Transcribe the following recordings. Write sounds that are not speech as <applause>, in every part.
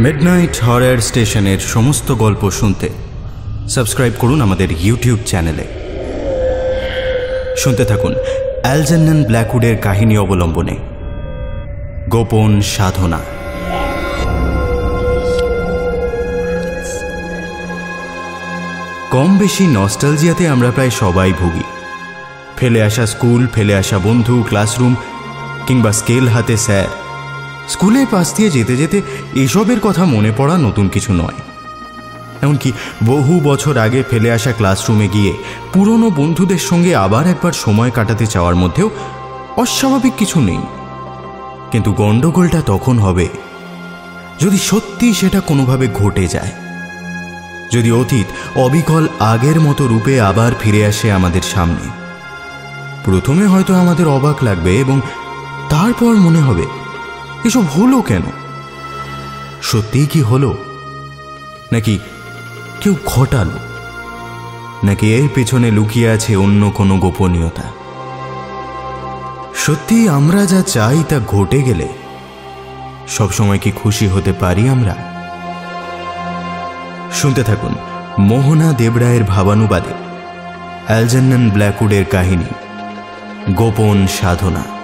Midnight হরার স্টেশনের সমস্ত গল্প শুনতে। সাবস্ক্রাইব করুন আমাদের ইউটিউব চ্যানেলে শুনতে থাকুন অ্যালজেন্নান ব্ল্যাকউডের কাহিনী অবলম্বনে। গোপন সাধনা। কম বেশি নস্টালজিয়াতে আমরা প্রায় সবাই ভুগি। ফেলে আসা স্কুল, ফেলে আসা বন্ধু ক্লাসরুম কিংবা স্কেল হাতে স্যার স্কুলের পাশ দিয়ে যেতে যেতে এসবের কথা মনে পড়া নতুন কিছু নয়। এমনকি বহু বছর আগে ফেলে আসা ক্লাসরুমে গিয়ে পুরনো বন্ধুদের সঙ্গে আবার একবার সময় কাটাতে চাওয়ার মধ্যেও অস্বাভাবিক কিছু নেই। কিন্তু গণ্ডগোলটা তখন হবে। যদি সত্যি সেটা কোনোভাবে ঘটে যায়। যদি অতীত অবিকল আগের মতো রূপে আবার ফিরে আসে আমাদের সামনে। প্রথমে হয়তো আমাদের অবাক লাগবে এবং তারপর মনে হবে এসব হলো কেন? সত্যিই কি হলো? নাকি কেউ ঘটালো? নাকি এর পেছনে লুকিয়ে আছে অন্য কোনো গোপনীয়তা? সত্যি আমরা যা চাই তা ঘটে গেলে সবসময় কি খুশি হতে পারি আমরা? শুনতে থাকুন মোহনা দেবরায়ের ভাবানুবাদে অ্যালজেন্নান ব্ল্যাকউডের কাহিনী, গোপন সাধনা।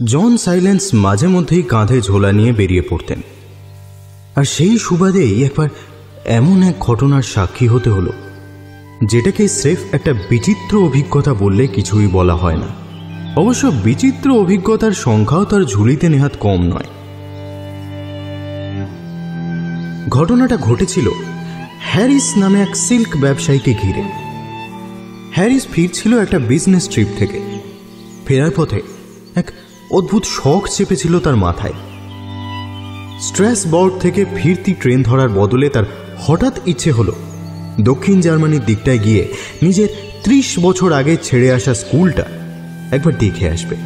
জন সাইলেন্স মাঝে মধ্যেই কাঁধে ঝোলা নিয়ে বেরিয়ে পড়তেন। আর সেই সুবাদেই একবার এমন এক ঘটনার সাক্ষী হতে হলো, যেটাকে স্রেফ একটা বিচিত্র অভিজ্ঞতা বললে কিছুই বলা হয় না। অবশ্য বিচিত্র অভিজ্ঞতার সংখ্যাও তার ঝুলিতে নেহাত কম নয়। ঘটনাটা ঘটেছিল হ্যারিস নামে এক সিল্ক ব্যবসায়ীকে ঘিরে। হ্যারিস ফিরছিল একটা বিজনেস ট্রিপ থেকে। ফেরার পথে অদ্ভুত শখ চেপেছিল তার মাথায়। স্ট্রেস বোর্ড থেকে ফিরতি ট্রেন ধরার বদলে তার হঠাৎ ইচ্ছে হলো দক্ষিণ জার্মানির দিকটায় গিয়ে নিজের ত্রিশ বছর আগে ছেড়ে আসা স্কুলটা একবার দেখে আসবে।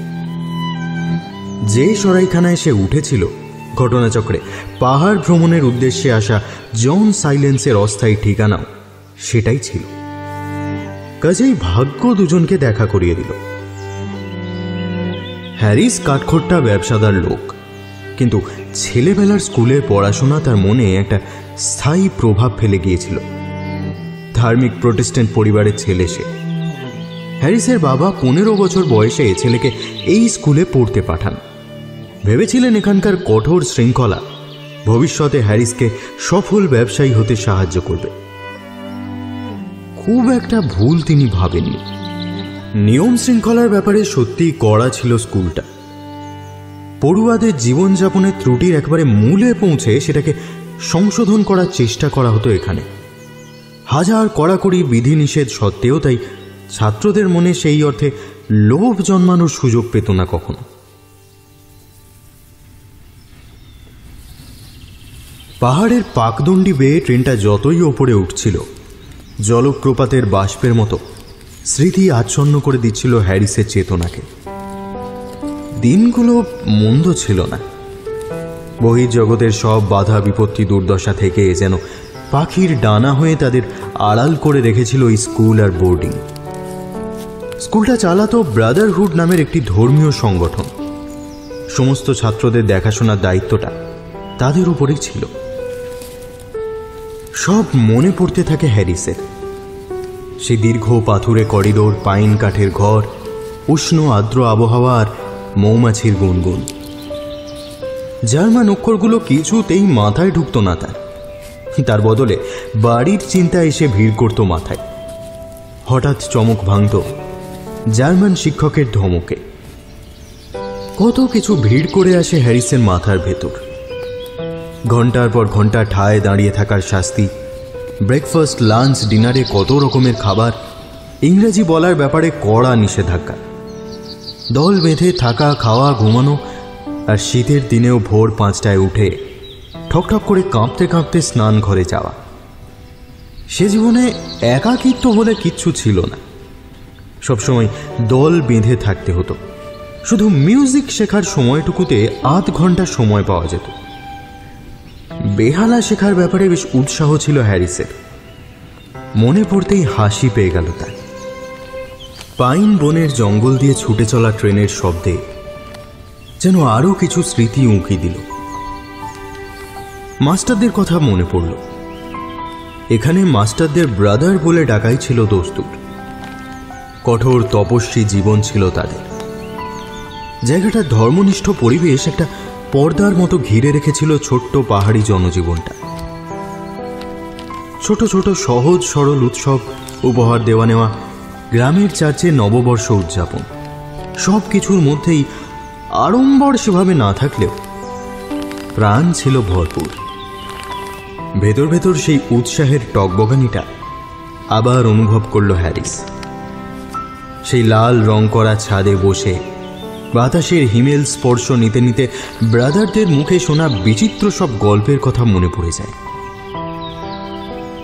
যে সরাইখানায় সে উঠেছিল, ঘটনাচক্রে পাহাড় ভ্রমণের উদ্দেশ্যে আসা জন সাইলেন্সের অস্থায়ী ঠিকানাও সেটাই ছিল। কাজেই ভাগ্য দুজনকে দেখা করিয়ে দিল। হ্যারিস কাঠখোট্টা ব্যবসাদার লোক। কিন্তু ছেলেবেলার স্কুলের পড়াশোনা তার মনে একটা স্থায়ী প্রভাব ফেলে গিয়েছিল। ধার্মিক প্রোটেস্ট্যান্ট পরিবারের ছেলে সে। হ্যারিসের বাবা পনেরো বছর বয়সে ছেলেকে এই স্কুলে পড়তে পাঠান। ভেবেছিলেন এখানকার কঠোর শৃঙ্খলা ভবিষ্যতে হ্যারিসকে সফল ব্যবসায়ী হতে সাহায্য করবে। খুব একটা ভুল তিনি ভাবেননি। নিয়ম শৃঙ্খলার ব্যাপারে সত্যিই কড়া ছিল স্কুলটা। পড়ুয়াদের জীবনযাপনের ত্রুটির একবারে মূলে পৌঁছে সেটাকে সংশোধন করার চেষ্টা করা হতো এখানে। হাজার কড়াকড়ি বিধিনিষেধ সত্ত্বেও তাই ছাত্রদের মনে সেই অর্থে লোভ জন্মানোর সুযোগ পেত না কখনো। পাহাড়ের পাকদণ্ডি বেয়ে ট্রেনটা যতই ওপরে উঠছিল, জলপ্রপাতের বাষ্পের মতো স্মৃতি আচ্ছন্ন করে দিচ্ছিল হ্যারিসের চেতনাকে। দিনগুলো মন্দ ছিল না। বহির্জগতের সব বাধা বিপত্তি দুর্দশা থেকে যেন পাখির ডানা হয়ে তাদের আড়াল করে রেখেছিল স্কুল আর বোর্ডিং। স্কুলটা চালাতো ব্রাদারহুড নামের একটি ধর্মীয় সংগঠন। সমস্ত ছাত্রদের দেখাশোনার দায়িত্বটা তাদের উপরেই ছিল। সব মনে পড়তে থাকে হ্যারিসের। সে দীর্ঘ পাথুরে করিডোর, পাইন কাঠের ঘর, উষ্ণ আর্দ্র আবহাওয়ার মৌমাছির গুনগুন। জার্মান অক্ষরগুলো কিছুতেই মাথায় ঢুকত না তার। তার বদলে বাড়ির চিন্তা এসে ভিড় করত মাথায়। হঠাৎ চমক ভাঙত জার্মান শিক্ষকের ধমকে। কত কিছু ভিড় করে আসে হ্যারিসের মাথার ভেতর। ঘণ্টার পর ঘণ্টা ঠায় দাঁড়িয়ে থাকার শাস্তি ব্রেকফাস্ট লাঞ্চ ডিনারে কত রকমের খাবার, ইংরেজি বলার ব্যাপারে কড়া নিষেধাজ্ঞা। দল বেঁধে থাকা, খাওয়া, ঘুমানো, আর শীতের দিনেও ভোর পাঁচটায় উঠে ঠকঠক করে কাঁপতে কাঁপতে স্নান ঘরে যাওয়া। সে জীবনে একাকিত্ব বলে কিচ্ছু ছিল না। সবসময় দল বেঁধে থাকতে হতো। শুধু মিউজিক শেখার সময়টুকুতে আধ ঘণ্টা সময় পাওয়া যেত। বেহালা শেখার ব্যাপারে বেশ উৎসাহ ছিল হ্যারিসের। মনে পড়তেই হাসি পেয়ে গেল তার। পাইন বনের জঙ্গল দিয়ে ছুটে চলা ট্রেনের শব্দে যেন আরও কিছু স্মৃতি উঁকি দিল। মাস্টারদের কথা মনে পড়ল। এখানে মাস্টারদের ব্রাদার বলে ডাকাই ছিল দোস্তুর। কঠোর তপস্বী জীবন ছিল তাদের। জায়গাটার ধর্মনিষ্ঠ পরিবেশ, একটা পর্দার মতো ঘিরে রেখেছিল ছোট্ট পাহাড়ি জনজীবনটা। ছোট ছোট সহজ সরল উৎসব উপহার দেওয়া নেওয়া, গ্রামের চার্চে নববর্ষ উদযাপন সব কিছুর মধ্যেই আড়ম্বর সেভাবে না থাকলেও প্রাণ ছিল ভরপুর। ভেতর ভেতর সেই উৎসাহের টকবগানিটা আবার অনুভব করল হ্যারিস। সেই লাল রং করা ছাদে বসে বাতাসের হিমেল স্পর্শ নিতে নিতে ব্রাদারদের মুখে শোনা বিচিত্র সব গল্পের কথা মনে পড়ে যায়।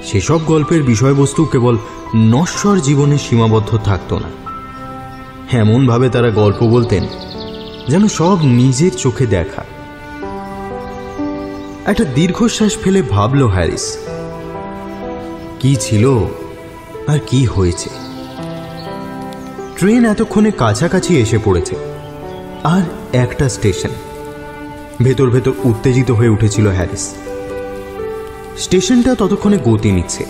সেসব গল্পের বিষয়বস্তু কেবল নশ্বর জীবনে সীমাবদ্ধ থাকত না। এমনভাবে তারা গল্প বলতেন, যেন সব নিজের চোখে দেখা। একটা দীর্ঘশ্বাস ফেলে ভাবল হ্যারিস, কি ছিল আর কি হয়েছে? ট্রেন এতক্ষণে কাছাকাছি এসে পড়েছে। আর একটা স্টেশন। ভেতর ভেতর উত্তেজিত হয়ে উঠেছিল হ্যারিস। স্টেশনটা ততক্ষণে গতি নিচ্ছে।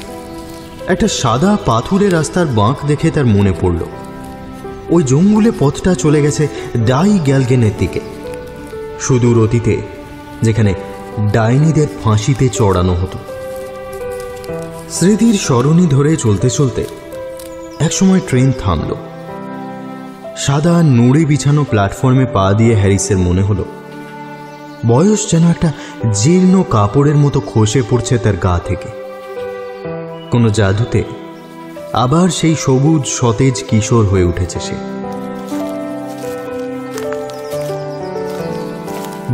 একটা সাদা পাথুরে রাস্তার বাঁক দেখে তার মনে পড়ল। ওই জঙ্গলে পথটা চলে গেছে ডাই গ্যালগেনের দিকে। সুদূর অতীতে, যেখানে ডাইনিদের ফাঁসিতে চড়ানো হতো। স্মৃতির সরণি ধরে চলতে চলতে একসময় ট্রেন থামল। সাদা নুড়ে বিছানো প্ল্যাটফর্মে পা দিয়ে হ্যারিসের মনে হলো। বয়স যেন একটা জীর্ণ কাপড়ের মতো খসে পড়ছে তার গা থেকে। কোনো জাদুতে আবার সেই সবুজ, সতেজ কিশোর হয়ে উঠেছে সে।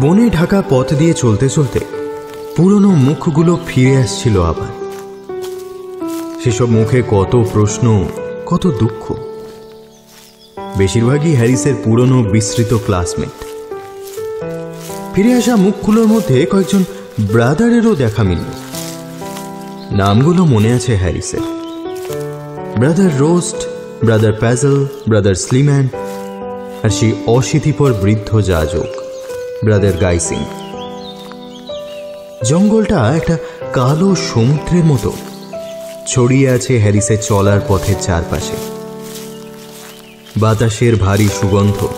বনে ঢাকা পথ দিয়ে চলতে চলতে পুরনো মুখগুলো ফিরে আসছিল আবার। সেসব মুখে কত প্রশ্ন, কত দুঃখ। বেশিরভাগই হ্যারিসের পুরনো বিস্তৃত ক্লাসমেট। ফিরে আসা মুখগুলোর মধ্যে কয়েকজন ব্রাদারেরও দেখা মিলল। নামগুলো মনে আছে হ্যারিসের। Brother Rost, brother Puzzle, brother Sleeman, আর সেই অশীতিপর বৃদ্ধ যাজক, ব্রাদার গাইসিং। জঙ্গলটা একটা কালো সমুদ্রের মতো। ছড়িয়ে আছে হ্যারিসের চলার পথের চারপাশে। বাতাসের ভারী সুগন্ধ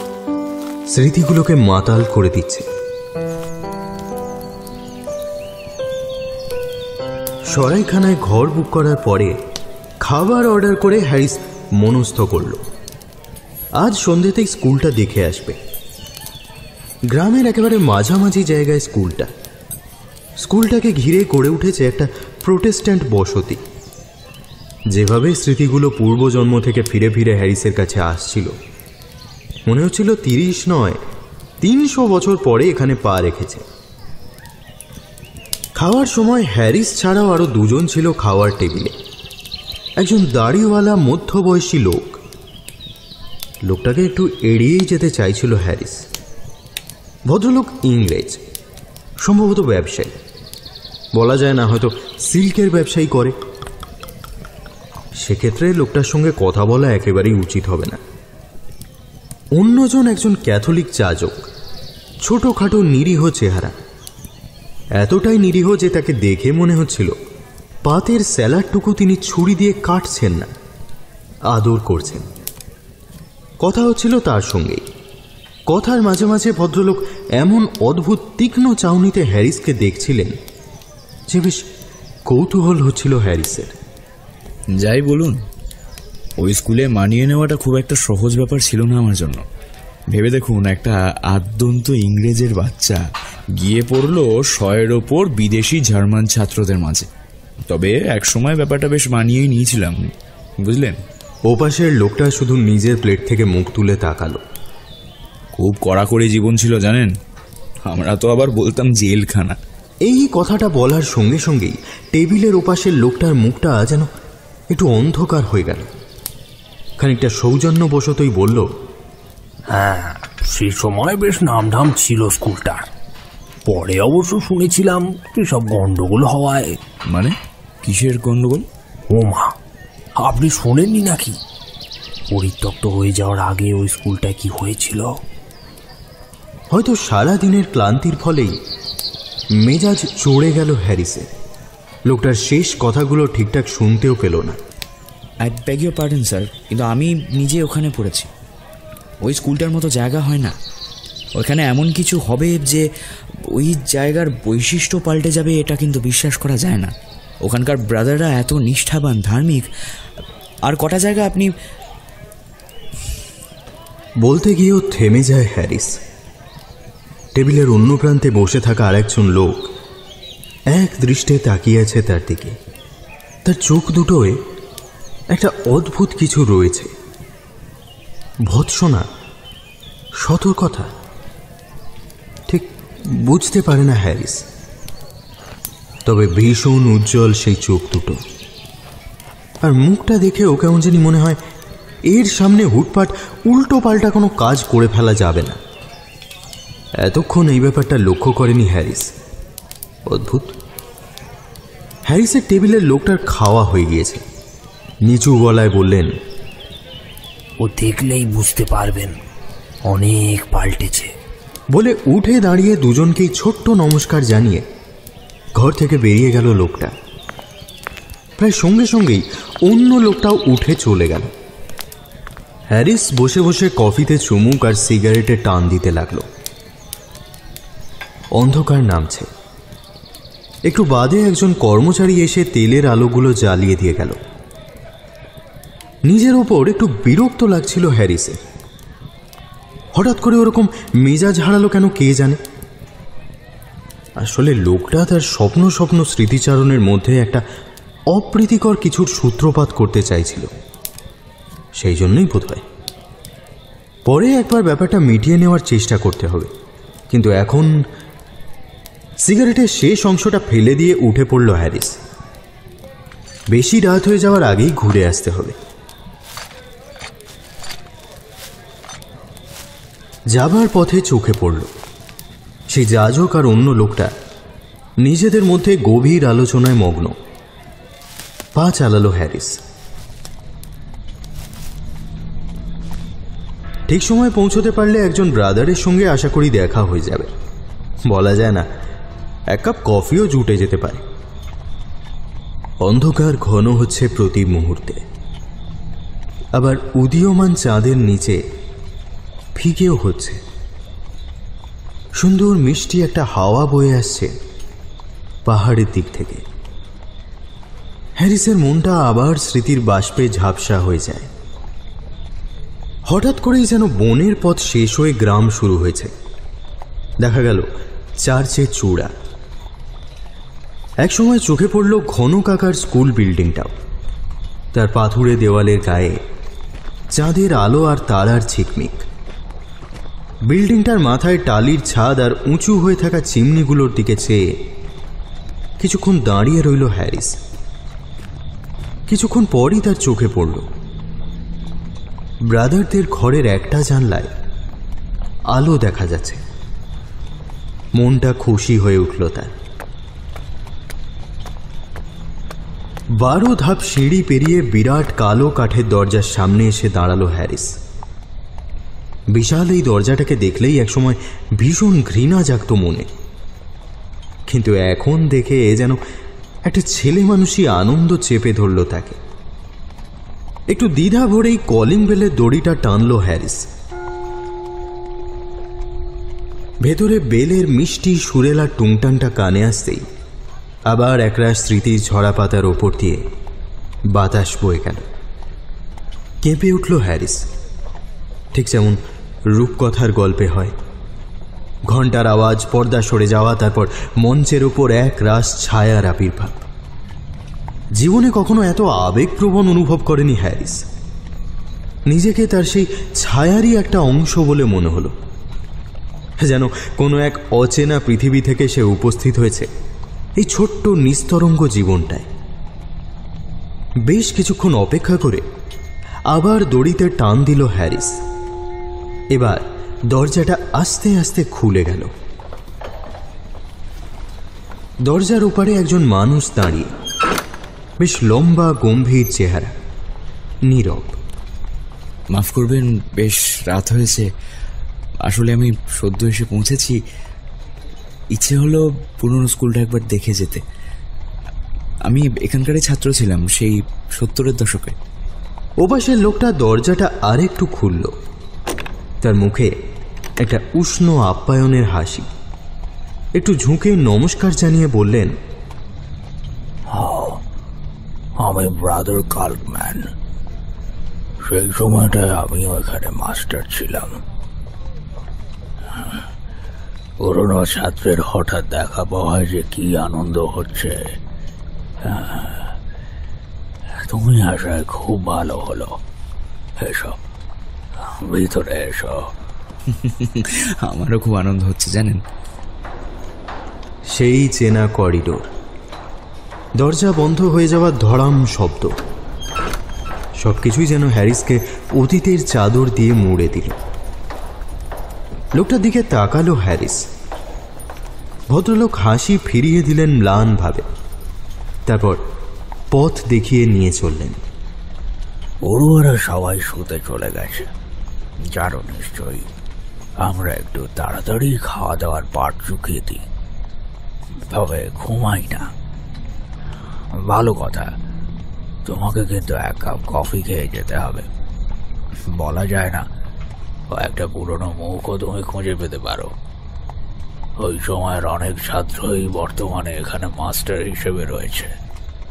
স্মৃতিগুলোকে মাতাল করে দিচ্ছে। সরাইখানায় ঘর বুক করার পরে খাবার অর্ডার করে হ্যারিস মনস্থ করল। আজ সন্ধ্যেতেই স্কুলটা দেখে আসবে। গ্রামের একেবারে মাঝামাঝি জায়গায় স্কুলটা। স্কুলটাকে ঘিরে গড়ে উঠেছে একটা প্রোটেস্ট্যান্ট বসতি। যেভাবে স্মৃতিগুলো পূর্বজন্ম থেকে ফিরে ফিরে হ্যারিসের কাছে আসছিল, মনে হচ্ছিল তিরিশ নয়, তিনশো বছর পরে এখানে পা রেখেছে। খাওয়ার সময় হ্যারিস ছাড়াও আরও দুজন ছিল খাওয়ার টেবিলে। একজন দাড়িওয়ালা মধ্যবয়সী লোক। লোকটাকে একটু এড়িয়েই যেতে চাইছিল হ্যারিস। ভদ্রলোক ইংরেজ, সম্ভবত ব্যবসায়ী। বলা যায় না হয়তো সিল্কের ব্যবসায়ী করে। সেক্ষেত্রে লোকটার সঙ্গে কথা বলা একেবারেই উচিত হবে না। অন্যজন একজন ক্যাথলিক যাজক, ছোটখাটো নিরীহ চেহারা। এতটাই নিরীহ যে তাকে দেখে মনে হচ্ছিল, পাতের স্যালাডটুকু তিনি ছুরি দিয়ে কাটছেন না, আদর করছেন। কথা হচ্ছিল তার সঙ্গেই। কথার মাঝে মাঝে ভদ্রলোক এমন অদ্ভুত তীক্ষ্ণ চাউনিতে হ্যারিসকে দেখছিলেন যে বেশ কৌতূহল হচ্ছিল হ্যারিসের। যাই বলুন ওই স্কুলে মানিয়ে নেওয়াটা খুব একটা সহজ ব্যাপার ছিল না আমার জন্য। ভেবে দেখুন একটা আদ্যন্ত ইংরেজের বাচ্চা গিয়ে পড়ল শয়ের ওপর বিদেশি জার্মান ছাত্রদের মাঝে। তবে এক সময় ব্যাপারটা বেশ মানিয়েই নিয়েছিলাম বুঝলেন? ওপাশের লোকটা শুধু নিজের প্লেট থেকে মুখ তুলে তাকালো। খুব কড়াকড়ি জীবন ছিল জানেন? আমরা তো আবার বলতাম জেলখানা। এই কথাটা বলার সঙ্গে সঙ্গেই টেবিলের ওপাশের লোকটার মুখটা যেন একটু অন্ধকার হয়ে গেল। খানিকটা সৌজন্যবশতই বলল হ্যাঁ সে সময় বেশ নামধাম ছিল স্কুলটার পরে অবশ্য শুনেছিলাম সব গন্ডগোল হওয়ায়। মানে? কিসের গন্ডগোল? ও মা আপনি শোনেননি নাকি? পরিত্যক্ত হয়ে যাওয়ার আগে ওই স্কুলটা কি হয়েছিল? হয়তো সারা দিনের ক্লান্তির ফলেই মেজাজ চড়ে গেল হ্যারিসের। লোকটার শেষ কথাগুলো ঠিকঠাক শুনতেও পেল না। I beg your pardon sir কিন্তু আমি নিজে ওখানে পড়েছি। ওই স্কুলটার মতো জায়গা হয় না। ওখানে এমন কিছু হবে যে ওই জায়গার বৈশিষ্ট্য পাল্টে যাবে এটা কিন্তু বিশ্বাস করা যায় না। ওখানকার ব্রাদাররা এত নিষ্ঠাবান ধার্মিক। আর কটা জায়গা আপনি বলতে গিয়েও থেমে যায় হ্যারিস। টেবিলের অন্য প্রান্তে বসে থাকা আরেকজন লোক এক দৃষ্টে তাকিয়ে আছে তার দিকে। তার চোখ দুটোয় একটা অদ্ভুত কিছু রয়েছে। ভৎসনা, সতর্কতা। ঠিক বুঝতে পারে না হ্যারিস। তবে ভীষণ উজ্জ্বল সেই চোখ দুটো। আর মুখটা দেখে ও কেমন জানি মনে হয় এর সামনে হুটপাট উল্টো পাল্টা কোনো কাজ করে ফেলা যাবে না। এতক্ষণ এই ব্যাপারটা লক্ষ্য করেনি হ্যারিস। অদ্ভুত। হ্যারিসের টেবিলের লোকটার খাওয়া হয়ে গিয়েছে। নিচু গলায় বললেন ও দেখলেই বুঝতে পারবেন অনেক পাল্টেছে। বলে উঠে দাঁড়িয়ে দুজনকেই ছোট্ট নমস্কার জানিয়ে ঘর থেকে বেরিয়ে গেল লোকটা। প্রায় সঙ্গে সঙ্গেই অন্য লোকটাও উঠে চলে গেল। হ্যারিস বসে বসে কফিতে চুমুক আর সিগারেটে টান দিতে লাগল। অন্ধকার নামছে। একটু বাদে একজন কর্মচারী এসে তেলের আলোগুলো জ্বালিয়ে দিয়ে গেল। নিজের ওপর একটু বিরক্ত লাগছিল হ্যারিসের হঠাৎ করে ওরকম মেজাজ হারালো কেন কে জানে? আসলে লোকটা তার স্বপ্ন স্বপ্ন স্মৃতিচারণের মধ্যে একটা অপ্রীতিকর কিছুর সূত্রপাত করতে চাইছিল। সেই জন্যই বোধ হয়। পরে একবার ব্যাপারটা মিটিয়ে নেওয়ার চেষ্টা করতে হবে। কিন্তু এখন সিগারেটের শেষ অংশটা ফেলে দিয়ে উঠে পড়ল হ্যারিস। বেশি রাত হয়ে যাওয়ার আগেই ঘুরে আসতে হবে। যাবার পথে চোখে পড়ল। সেই যাজক আর অন্য লোকটা নিজেদের মধ্যে গভীর আলোচনায় মগ্ন। পা চালালো হ্যারিস। ঠিক সময় পৌঁছতে পারলে একজন ব্রাদারের সঙ্গে আশা করি দেখা হয়ে যাবে। বলা যায় না এক কাপ কফিও জুটে যেতে পারে। অন্ধকার ঘন হচ্ছে প্রতি মুহূর্তে। আবার উদীয়মান চাঁদের নিচে ফিকেও হচ্ছে। সুন্দর মিষ্টি একটা হাওয়া বয়ে আসছে পাহাড়ের দিক থেকে। হ্যারিসের মনটা আবার স্মৃতির বাষ্পে ঝাপসা হয়ে যায়। হঠাৎ করেই যেন বনের পথ শেষ হয়ে গ্রাম শুরু হয়েছে। দেখা গেল চার্চের চূড়া। একসময় চোখে পড়ল ঘন কাকার স্কুল বিল্ডিংটাও। তার পাথুরে দেওয়ালের গায়ে চাঁদের আলো আর তারার ঝিকমিক। বিল্ডিংটার মাথায় টালির ছাদ আর উঁচু হয়ে থাকা চিমনিগুলোর দিকে চেয়ে কিছুক্ষণ দাঁড়িয়ে রইল হ্যারিস। কিছুক্ষণ পরই তার চোখে পড়ল। ব্রাদারদের ঘরের একটা জানলায় আলো দেখা যাচ্ছে। মনটা খুশি হয়ে উঠল তার। বারো ধাপ সিঁড়ি পেরিয়ে বিরাট কালো কাঠের দরজার সামনে এসে দাঁড়াল হ্যারিস। বিশাল এই দরজাটাকে দেখলেই একসময় ভীষণ ঘৃণা জাগত মনে। কিন্তু এখন দেখে এ যেন একটা ছেলে মানুষই আনন্দ চেপে ধরল তাকে। একটু দ্বিধা ভরেই কলিং বেলের দড়িটা টানল হ্যারিস। ভেতরে বেলের মিষ্টি সুরেলা টুংটানটা কানে আসতেই আবার একরাশ স্মৃতির ঝরা পাতার ওপর দিয়ে বাতাস বয়ে গেল। কেঁপে উঠল হ্যারিস। ঠিক যেমন রূপকথার গল্পে হয়। ঘণ্টার আওয়াজ পর্দা সরে যাওয়া, তারপর মঞ্চের ওপর এক রাস ছায়ার আবির্ভাব। জীবনে কখনো এত আবেগপ্রবণ অনুভব করেনি হ্যারিস। নিজেকে তার সেই ছায়ারই একটা অংশ বলে মনে হলো। যেন কোনো এক অচেনা পৃথিবী থেকে সে উপস্থিত হয়েছে। এই ছোট্ট নিস্তরঙ্গ জীবনটায়। বেশ কিছুক্ষণ অপেক্ষা করে আবার দড়িতে টান দিল হ্যারিস। এবার দরজাটা আস্তে আস্তে খুলে গেল। দরজার ওপারে একজন মানুষ দাঁড়িয়ে, বেশ লম্বা, গম্ভীর চেহারা, নীরব। মাফ করবেন, বেশ রাত হয়েছে। আসলে আমি সদ্য এসে পৌঁছেছি। ইচ্ছে হলো পুরনো স্কুলটা একবার দেখে যেতে। আমি এখানকারই ছাত্র ছিলাম সেই সত্তরের দশকে। ওপাশের লোকটা দরজাটা আরেকটু খুলল। তার মুখে একটা উষ্ণ আপ্যায়নের হাসি। একটু ঝুঁকে নমস্কার জানিয়ে বললেন আমি ব্রাদার কাল্কম্যান সেই সময়টায় আমিও এখানে মাস্টার ছিলাম। পুরনো ছাত্রের হঠাৎ দেখা পাওয়ায় যে কি আনন্দ হচ্ছে। হ্যাঁ, তুমি আসায় খুব ভালো হলো। এসো ভিতরে এসো। <laughs> আমারও খুব আনন্দ হচ্ছে জানেন? সেই চেনা করিডোর। দরজা বন্ধ হয়ে যাওয়ার ধড়াম শব্দ। সবকিছুই যেন হ্যারিসকে অতীতের চাদর দিয়ে মুড়ে দিল। লোকটার দিকে তাকালো হ্যারিস। ভদ্রলোক হাসি ফিরিয়ে দিলেন ম্লানভাবে। তারপর পথ দেখিয়ে নিয়ে চললেন। পড়ুয়ারা সবাই শুতে চলে গেছে। জানো নিশ্চয়ই, আমরা একটু তাড়াতাড়ি খাওয়া দাওয়ার পাট চুকিয়ে দিই। তবে ঘুমাই না। ভালো কথা, তোমাকে কিন্তু এক কাপ কফি খেয়ে যেতে হবে। বলা যায় না একটা পুরনো মুখও তুমি খুঁজে পেতে পারো। ওই সময়ের অনেক ছাত্রই বর্তমানে এখানে মাস্টার হিসেবে রয়েছে।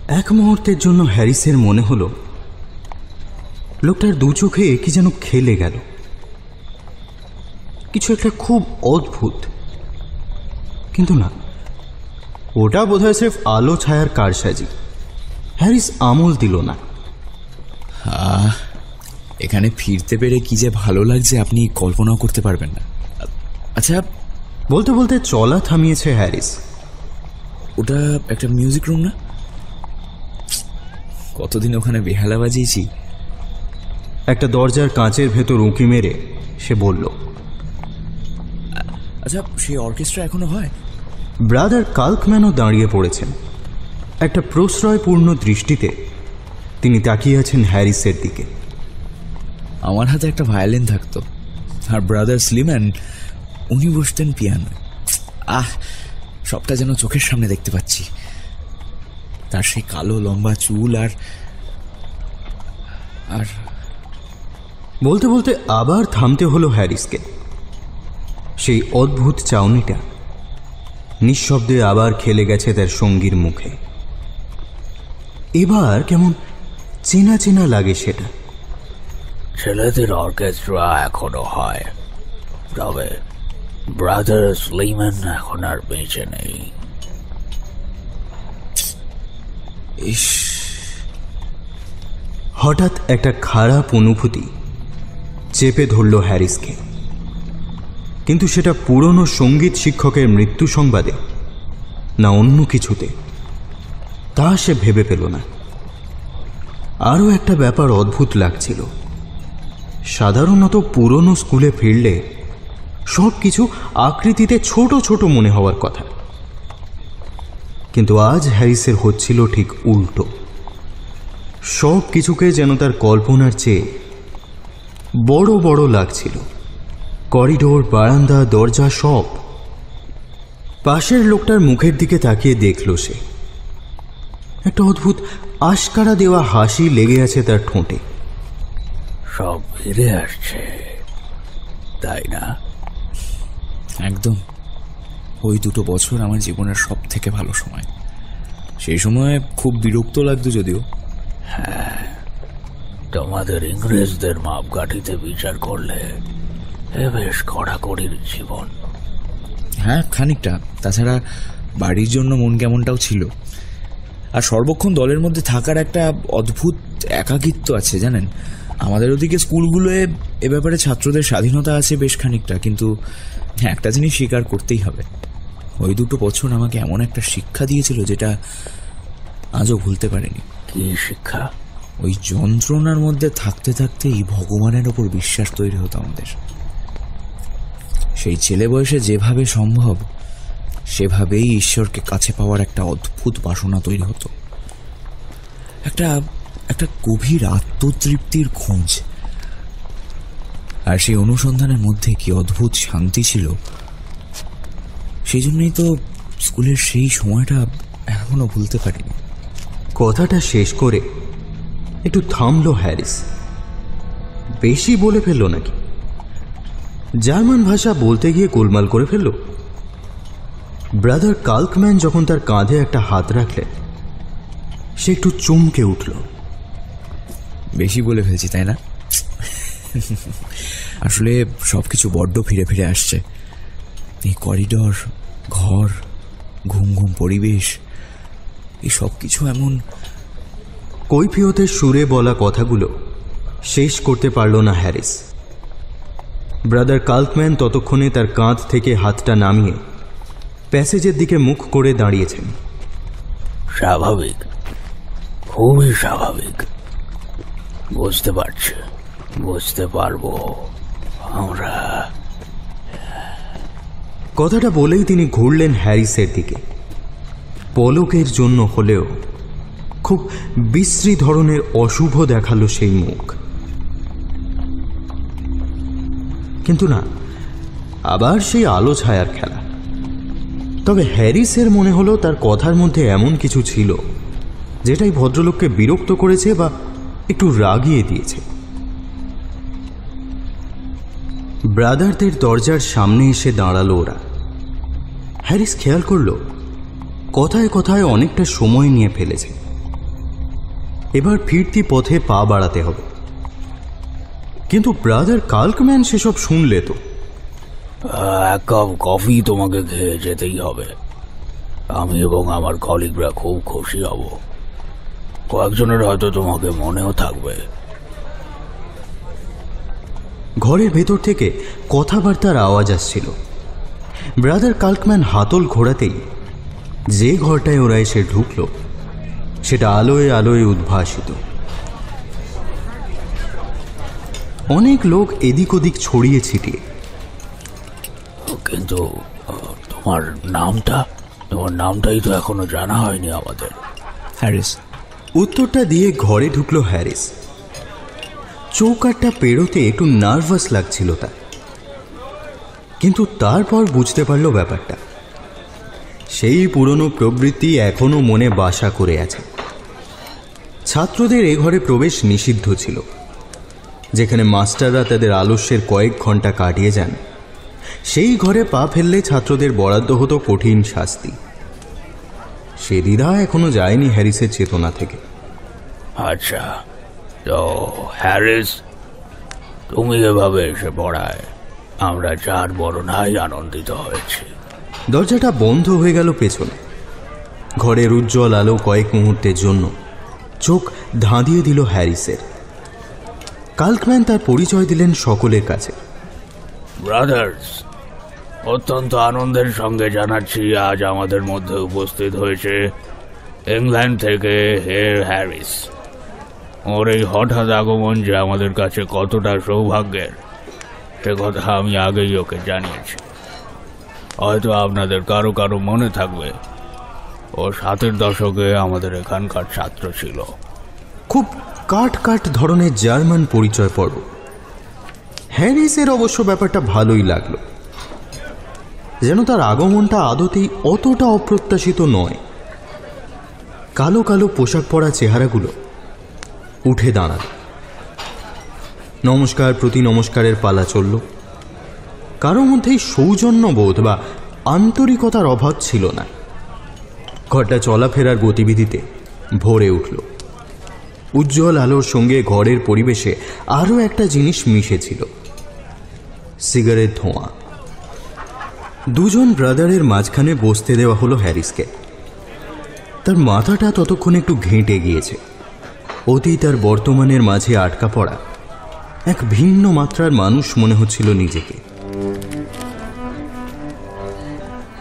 এক মুহূর্তের জন্য হ্যারিসের মনে হলো লোকটার দু চোখে কি যেন খেলে গেল। কিছু একটা খুব অদ্ভুত। কিন্তু না ওটা বোধহয় স্রেফ আলো ছায়ার কারসাজি। হ্যারিস আমল দিল না। আহ এখানে ফিরতে পেরে কি যে ভালো লাগছে আপনি কল্পনাও করতে পারবেন না। আচ্ছা বলতে বলতে চলা থামিয়েছে হ্যারিস। ওটা একটা মিউজিক রুম না? কতদিন ওখানে বেহালা বাজিয়েছি। একটা দরজার কাঁচের ভেতর উঁকি মেরে সে বলল আচ্ছা সেই অর্কেস্ট্রা এখনও হয়? ব্রাদার কাল্কম্যানও দাঁড়িয়ে পড়েছেন। একটা প্রশ্রয়পূর্ণ দৃষ্টিতে তিনি তাকিয়ে আছেন হ্যারিসের দিকে। আমার হাতে একটা ভায়োলিন থাকতো। আর ব্রাদার স্লিম্যান, উনি বসতেন পিয়ানো। আহ, সবটা যেন চোখের সামনে দেখতে পাচ্ছি। তার সেই কালো লম্বা চুল আর আর বলতে বলতে আবার থামতে হলো হ্যারিসকে। সেই অদ্ভুত চাউনিটা নিঃশব্দে আবার খেলে গেছে তার সঙ্গীর মুখে। এবার কেমন চেনা চেনা লাগে সেটা। ছেলেদের অর্কেস্ট্রা এখনও হয়। তবে ব্রাদার স্লিমান এখন আর বেঁচে নেই। হঠাৎ একটা খারাপ অনুভূতি চেপে ধরল হ্যারিসকে। কিন্তু সেটা পুরনো সংগীত শিক্ষকের মৃত্যু সংবাদে না অন্য কিছুতে, তা সে ভেবে পেল না। আরও একটা ব্যাপার অদ্ভুত লাগছিল। সাধারণত পুরনো স্কুলে ফিরলে সব কিছু আকৃতিতে ছোট ছোট মনে হওয়ার কথা। কিন্তু আজ হ্যারিসের হচ্ছিল ঠিক উল্টো। সব কিছুকে যেন তার কল্পনার চেয়ে বড় বড় লাগছিল। করিডোর, বারান্দা, দরজা সব পাশের লোকটার মুখের দিকে তাকিয়ে দেখল সে। একটা অদ্ভুত আশকারা দেওয়া হাসি লেগে আছে তার ঠোঁটে। সব ফিরে আসছে। তাই না? একদম। ওই দুটো বছর আমার জীবনের সব থেকে ভালো সময়। সেই সময় খুব বিরক্ত লাগতো যদিও। হ্যাঁ তোমাদের ইংরেজদের মাপকাঠিতে বিচার করলে এ বেশ কড়াকড়ির জীবন। হ্যাঁ খানিকটা। তাছাড়া বাড়ির জন্য মন কেমনটাও ছিল। আর সর্বক্ষণ দলের মধ্যে থাকার একটা অদ্ভুত একাকিত্ব আছে জানেন? আমাদের ওদিকে স্কুলগুলোয় এ ব্যাপারে ছাত্রদের স্বাধীনতা আছে বেশ খানিকটা কিন্তু হ্যাঁ একটা জিনিস স্বীকার করতেই হবে। ওই দুটো বছর আমাকে এমন একটা শিক্ষা দিয়েছিল যেটা আজও ভুলতে পারিনি। কি শিক্ষা? ওই যন্ত্রণার মধ্যে থাকতে থাকতেই ভগবানের ওপর বিশ্বাস তৈরি হতো আমাদের। সেই ছেলে বয়সে যেভাবে সম্ভব সেভাবেই ঈশ্বরকে কাছে পাওয়ার একটা অদ্ভুত বাসনা তৈরি হতো। একটা একটা গভীর আত্মতৃপ্তির খোঁজ। আর সেই অনুসন্ধানের মধ্যে কি অদ্ভুত শান্তি ছিল? সেই জন্যই তো স্কুলের সেই সময়টা এখনও ভুলতে পারিনি। কথাটা শেষ করে একটু থামলো হ্যারিস। বেশি বলে ফেলল নাকি? জার্মান ভাষা বলতে গিয়ে গোলমাল করে ফেলল? ব্রাদার কাল্কম্যান যখন তার কাঁধে একটা হাত রাখলেন, সে একটু চমকে উঠল। বেশি বলে ফেলছি তাই না? আসলে সবকিছু বড্ড ফিরে ফিরে আসছে। এই করিডর ঘর ঘুম ঘুম পরিবেশ এই সব কিছু এমন কৈফিয়তের সুরে বলা কথাগুলো শেষ করতে পারল না হ্যারিস। ব্রাদার কাল্কম্যান ততক্ষণে তার কাঁধ থেকে হাতটা নামিয়ে প্যাসেজের দিকে মুখ করে দাঁড়িয়েছেন। স্বাভাবিক। খুবই স্বাভাবিক। বুঝতে পারছি। বুঝতে পারব। আমরা কথাটা বলেই তিনি ঘুরলেন হ্যারিসের দিকে। পলকের জন্য হলেও খুব বিশ্রী ধরনের অশুভ দেখাল সেই মুখ। কিন্তু না, আবার সেই আলো ছায়ার খেলা। তবে হ্যারিসের মনে হলো তার কথার মধ্যে এমন কিছু ছিল, যেটাই ভদ্রলোককে বিরক্ত করেছে বা একটু রাগিয়ে দিয়েছে। ব্রাদারদের দরজার সামনে এসে দাঁড়াল ওরা। হ্যারিস খেয়াল করল, কথায় কথায় অনেকটা সময় নিয়ে ফেলেছে। এবার ফিরতি পথে পা বাড়াতে হবে। কিন্তু ব্রাদার কাল্কম্যান সেসব শুনলে তো। এক কাপ কফি তোমাকে খেয়ে যেতেই হবে। আমি এবং আমার কলিগরা খুব খুশি হব। কয়েকজনের হয়তো তোমাকে মনেও থাকবে। ঘরের ভেতর থেকে কথাবার্তার আওয়াজ আসছিল। ব্রাদার কাল্কম্যান হাতল ঘোরাতেই যে ঘরটায় ওরা এসে ঢুকল সেটা আলোয় আলোয় উদ্ভাসিত। অনেক লোক এদিক ওদিক ছড়িয়ে ছিটিয়ে। কিন্তু আহ, তোমার নামটা? তোমার নামটাই তো এখনও জানা হয়নি আমাদের। হ্যারিস উত্তরটা দিয়ে ঘরে ঢুকলো হ্যারিস। চৌকাটটা পেরোতে একটু নার্ভাস লাগছিল তার। কিন্তু তারপর বুঝতে পারল ব্যাপারটা। সেই পুরনো প্রবৃত্তি এখনও মনে বাসা করে আছে। ছাত্রদের এ ঘরে প্রবেশ নিষিদ্ধ ছিল। যেখানে মাস্টাররা তাদের আলস্যের কয়েক ঘণ্টা কাটিয়ে যান। সেই ঘরে পা ফেললে ছাত্রদের বরাদ্দ হতো কঠিন শাস্তি। সে দ্বিধা এখনও যায়নি হ্যারিসের চেতনা থেকে। আচ্ছা তো হ্যারিস তুমি এভাবে এসে পড়ায় আমরা চার বড়নাই আনন্দিত হয়েছি। দরজাটা বন্ধ হয়ে গেল পেছনে। ঘরের উজ্জ্বল আলো কয়েক মুহূর্তের জন্য চোখ ধাঁধিয়ে দিল হ্যারিসের। কাল্কম্যান তার পরিচয় দিলেন সকলের কাছে। ব্রাদার্স অত্যন্ত আনন্দের সঙ্গে জানাচ্ছি, আজ আমাদের মধ্যে উপস্থিত হয়েছে ইংল্যান্ড থেকে হের হ্যারিস। ওর এই হঠাৎ আগমন যে আমাদের কাছে কতটা সৌভাগ্যের, সে কথা আমি আগেই ওকে জানিয়েছি। হয়তো আপনাদের কারও কারও মনে থাকবে, ও সাতের দশকে আমাদের এখানকার ছাত্র ছিল। খুব কাট কাট ধরনের জার্মান পরিচয় পর্ব। হ্যারিসের অবশ্য ব্যাপারটা ভালোই লাগল। যেন তার আগমনটা আদতেই অতটা অপ্রত্যাশিত নয়। কালো কালো পোশাক পরা চেহারাগুলো উঠে দাঁড়াল। নমস্কার, প্রতি নমস্কারের পালা চলল। কারও মধ্যেই সৌজন্যবোধ বা আন্তরিকতার অভাব ছিল না। ঘরটা চলাফেরার গতিবিধিতে ভরে উঠল। উজ্জ্বল আলোর সঙ্গে ঘরের পরিবেশে আরও একটা জিনিস মিশেছিল। সিগারেট ধোঁয়া। দুজন ব্রাদারের মাঝখানে বসতে দেওয়া হলো হ্যারিসকে। তার মাথাটা ততক্ষণ একটু ঘেঁটে গিয়েছে। অতীত আর বর্তমানের মাঝে আটকা পড়া এক ভিন্ন মাত্রার মানুষ মনে হচ্ছিল নিজেকে।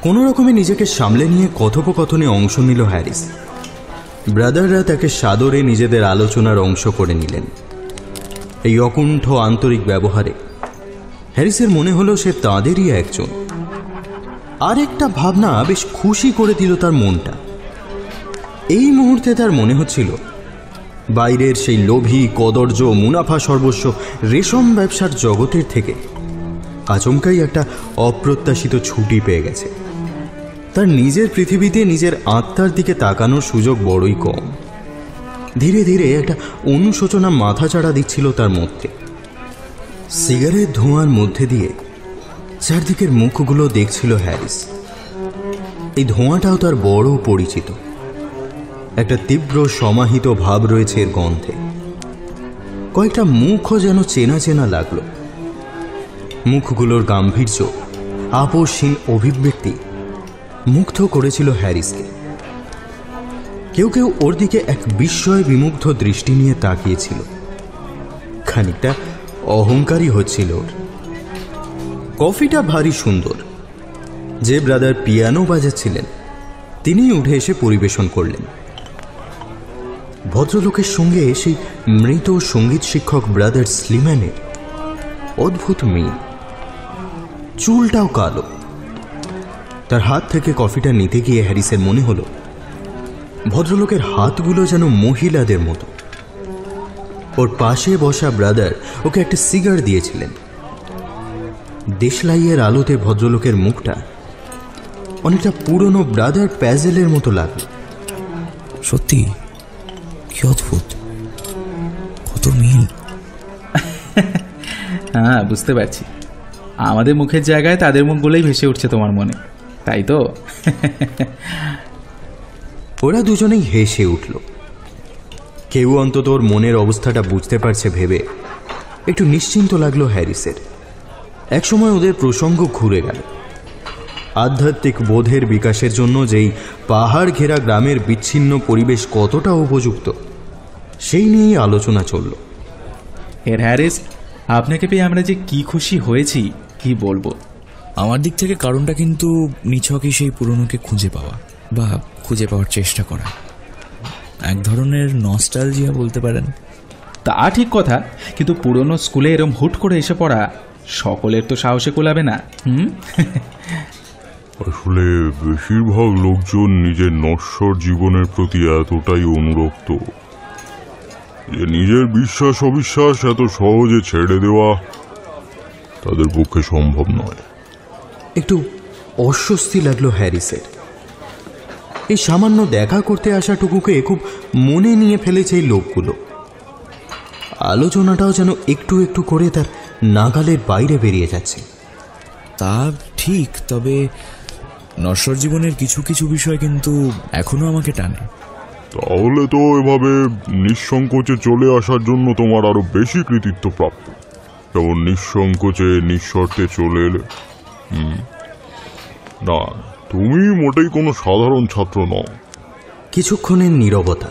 কোনো রকমে নিজেকে সামলে নিয়ে কথোপকথনে অংশ নিল হ্যারিস। ব্রাদাররা তাকে সাদরে নিজেদের আলোচনার অংশ করে নিলেন। এই অকুণ্ঠ আন্তরিক ব্যবহারে হ্যারিসের মনে হলো সে তাঁদেরই একজন। আরেকটা ভাবনা বেশ খুশি করে দিল তার মনটা। এই মুহূর্তে তার মনে হচ্ছিল, বাইরের সেই লোভী, কদর্য, মুনাফা সর্বস্ব রেশম ব্যবসার জগতের থেকে আচমকাই একটা অপ্রত্যাশিত ছুটি পেয়ে গেছে। তার নিজের পৃথিবীতে নিজের আত্মার দিকে তাকানোর সুযোগ বড়ই কম। ধীরে ধীরে একটা অনুশোচনা মাথাচাড়া দিচ্ছিল তার মধ্যে। সিগারেট ধোঁয়ার মধ্যে দিয়ে চারদিকের মুখগুলো দেখছিল হ্যারিস। এই ধোঁয়াটাও তার বড় পরিচিত। একটা তীব্র সমাহিত ভাব রয়েছে এর গন্ধে। কয়েকটা মুখও যেন চেনা চেনা লাগল। মুখগুলোর গাম্ভীর্য আপোষহীন অভিব্যক্তি মুগ্ধ করেছিল হ্যারিসকে। কেউ কেউ ওর দিকে এক বিস্ময় বিমুগ্ধ দৃষ্টি নিয়ে তাকিয়েছিল। খানিকটা অহংকারী হচ্ছিল ওর। কফিটা ভারী সুন্দর। যে ব্রাদার পিয়ানো বাজাচ্ছিলেন তিনি উঠে এসে পরিবেশন করলেন। ভদ্রলোকের সঙ্গে সেই মৃত সংগীত শিক্ষক ব্রাদার স্লিম্যানের অদ্ভুত মিল। চুলটাও কালো। তার হাত থেকে কফিটা নিতে গিয়ে হ্যারিসের মনে হলো, ভদ্রলোকের হাতগুলো যেন মহিলাদের মতো। ওর পাশে বসা ব্রাদার ওকে একটা সিগার দিয়েছিলেন। দেশলাইয়ের আলোতে ভদ্রলোকের মুখটা অনেকটা পুরনো ব্রাদার প্যাজেলের মতো লাগল। সত্যি? কি অদ্ভুত। কত মিল। হ্যাঁ বুঝতে পারছি। আমাদের মুখের জায়গায় তাদের মুখগুলোই ভেসে উঠছে তোমার মনে। তাই তো? ওরা দুজনেই হেসে উঠল। কেউ অন্তত ওর মনের অবস্থাটা বুঝতে পারছে ভেবে। একটু নিশ্চিন্ত লাগল হ্যারিসের। একসময় ওদের প্রসঙ্গ ঘুরে গেল। আধ্যাত্মিক বোধের বিকাশের জন্য যেই পাহাড় ঘেরা গ্রামের বিচ্ছিন্ন পরিবেশ কতটা উপযুক্ত সেই নিয়েই আলোচনা চলল। এর হ্যারিস আপনাকে পেয়ে আমরা যে কি খুশি হয়েছি কি বলব? আমার দিক থেকে কারণটা কিন্তু নিছকই সেই পুরনোকে খুঁজে পাওয়া বা খুঁজে পাওয়ার চেষ্টা করা। এক ধরনের নস্টালজিয়া বলতে পারেন। তা ঠিক কথা কিন্তু পুরনো স্কুলে এরম হুট করে এসে পড়া সকলের তো সাহসে কোলাবে না হুম? আসলে বেশিরভাগ লোকজন নিজের নশ্বর জীবনের প্রতি এতটাই অনুরক্ত যে নিজের বিশ্বাস অবিশ্বাস এত সহজে ছেড়ে দেওয়া তাদের পক্ষে সম্ভব নয়। একটু অস্বস্তি লাগল হ্যারিসের। এই সামান্য দেখা করতে আসাটুকুকে খুব মনে নিয়ে ফেলেছে এই লোকগুলো। আলোচনাটাও যেন একটু একটু করে তার নাগালের বাইরে বেরিয়ে যাচ্ছে। তা ঠিক তবে নশ্বর জীবনের কিছু কিছু বিষয় কিন্তু এখনও আমাকে টানে। তাহলে তো এভাবে নিঃসংকোচে চলে আসার জন্য তোমার আরও বেশি কৃতিত্ব প্রাপ্য যেমন নিঃসংকোচে নিঃশর্তে চলে এলে। না তুমি মোটেই কোনো সাধারণ ছাত্র নও। কিছুক্ষণের নীরবতা।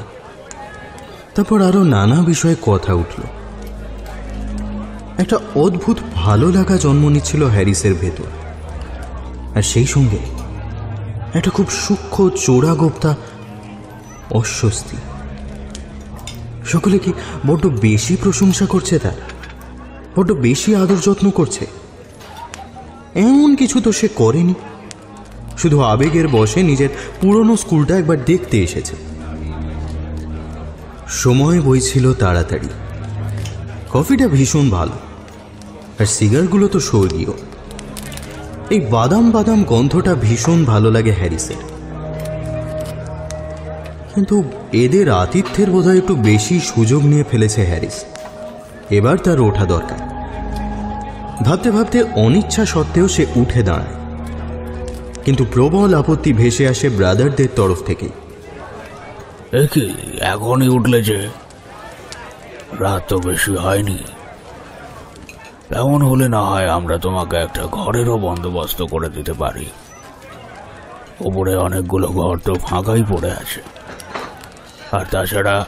তারপর আরও নানা বিষয়ে কথা উঠল। একটা অদ্ভুত ভালো লাগা জন্ম নিচ্ছিল হ্যারিসের ভেতর। আর সেই সঙ্গে একটা খুব সূক্ষ্ম চোরা চোরাগোপ্তা অস্বস্তি। সকলে কি বড্ড বেশি প্রশংসা করছে তার? বড্ড বেশি আদর যত্ন করছে? এমন কিছু তো সে করেনি। শুধু আবেগের বসে নিজের পুরনো স্কুলটা একবার দেখতে এসেছে। সময় বইছিল তাড়াতাড়ি। কফিটা ভীষণ ভালো। আর সিগারগুলো তো স্বর্গীয়। এই বাদাম বাদাম গন্ধটা ভীষণ ভালো লাগে হ্যারিসের। কিন্তু এদের আতিথ্যের বোধহয় একটু বেশি সুযোগ নিয়ে ফেলেছে হ্যারিস। এবার তার ওঠা দরকার। ভাবতে ভাবতে অনিচ্ছা সত্ত্বেও সে উঠে দাঁড়ায়। কিন্তু প্রবল আপত্তি ভেসে আসে ব্রাদারদের তরফ থেকেই। এ এখনই উঠলে যে? রাত তো বেশি হয়নি। এমন হলে না হয় আমরা তোমাকে একটা ঘরেরও বন্দোবস্ত করে দিতে পারি। ওপরে অনেকগুলো ঘর তো ফাঁকাই পড়ে আছে। আর তাছাড়া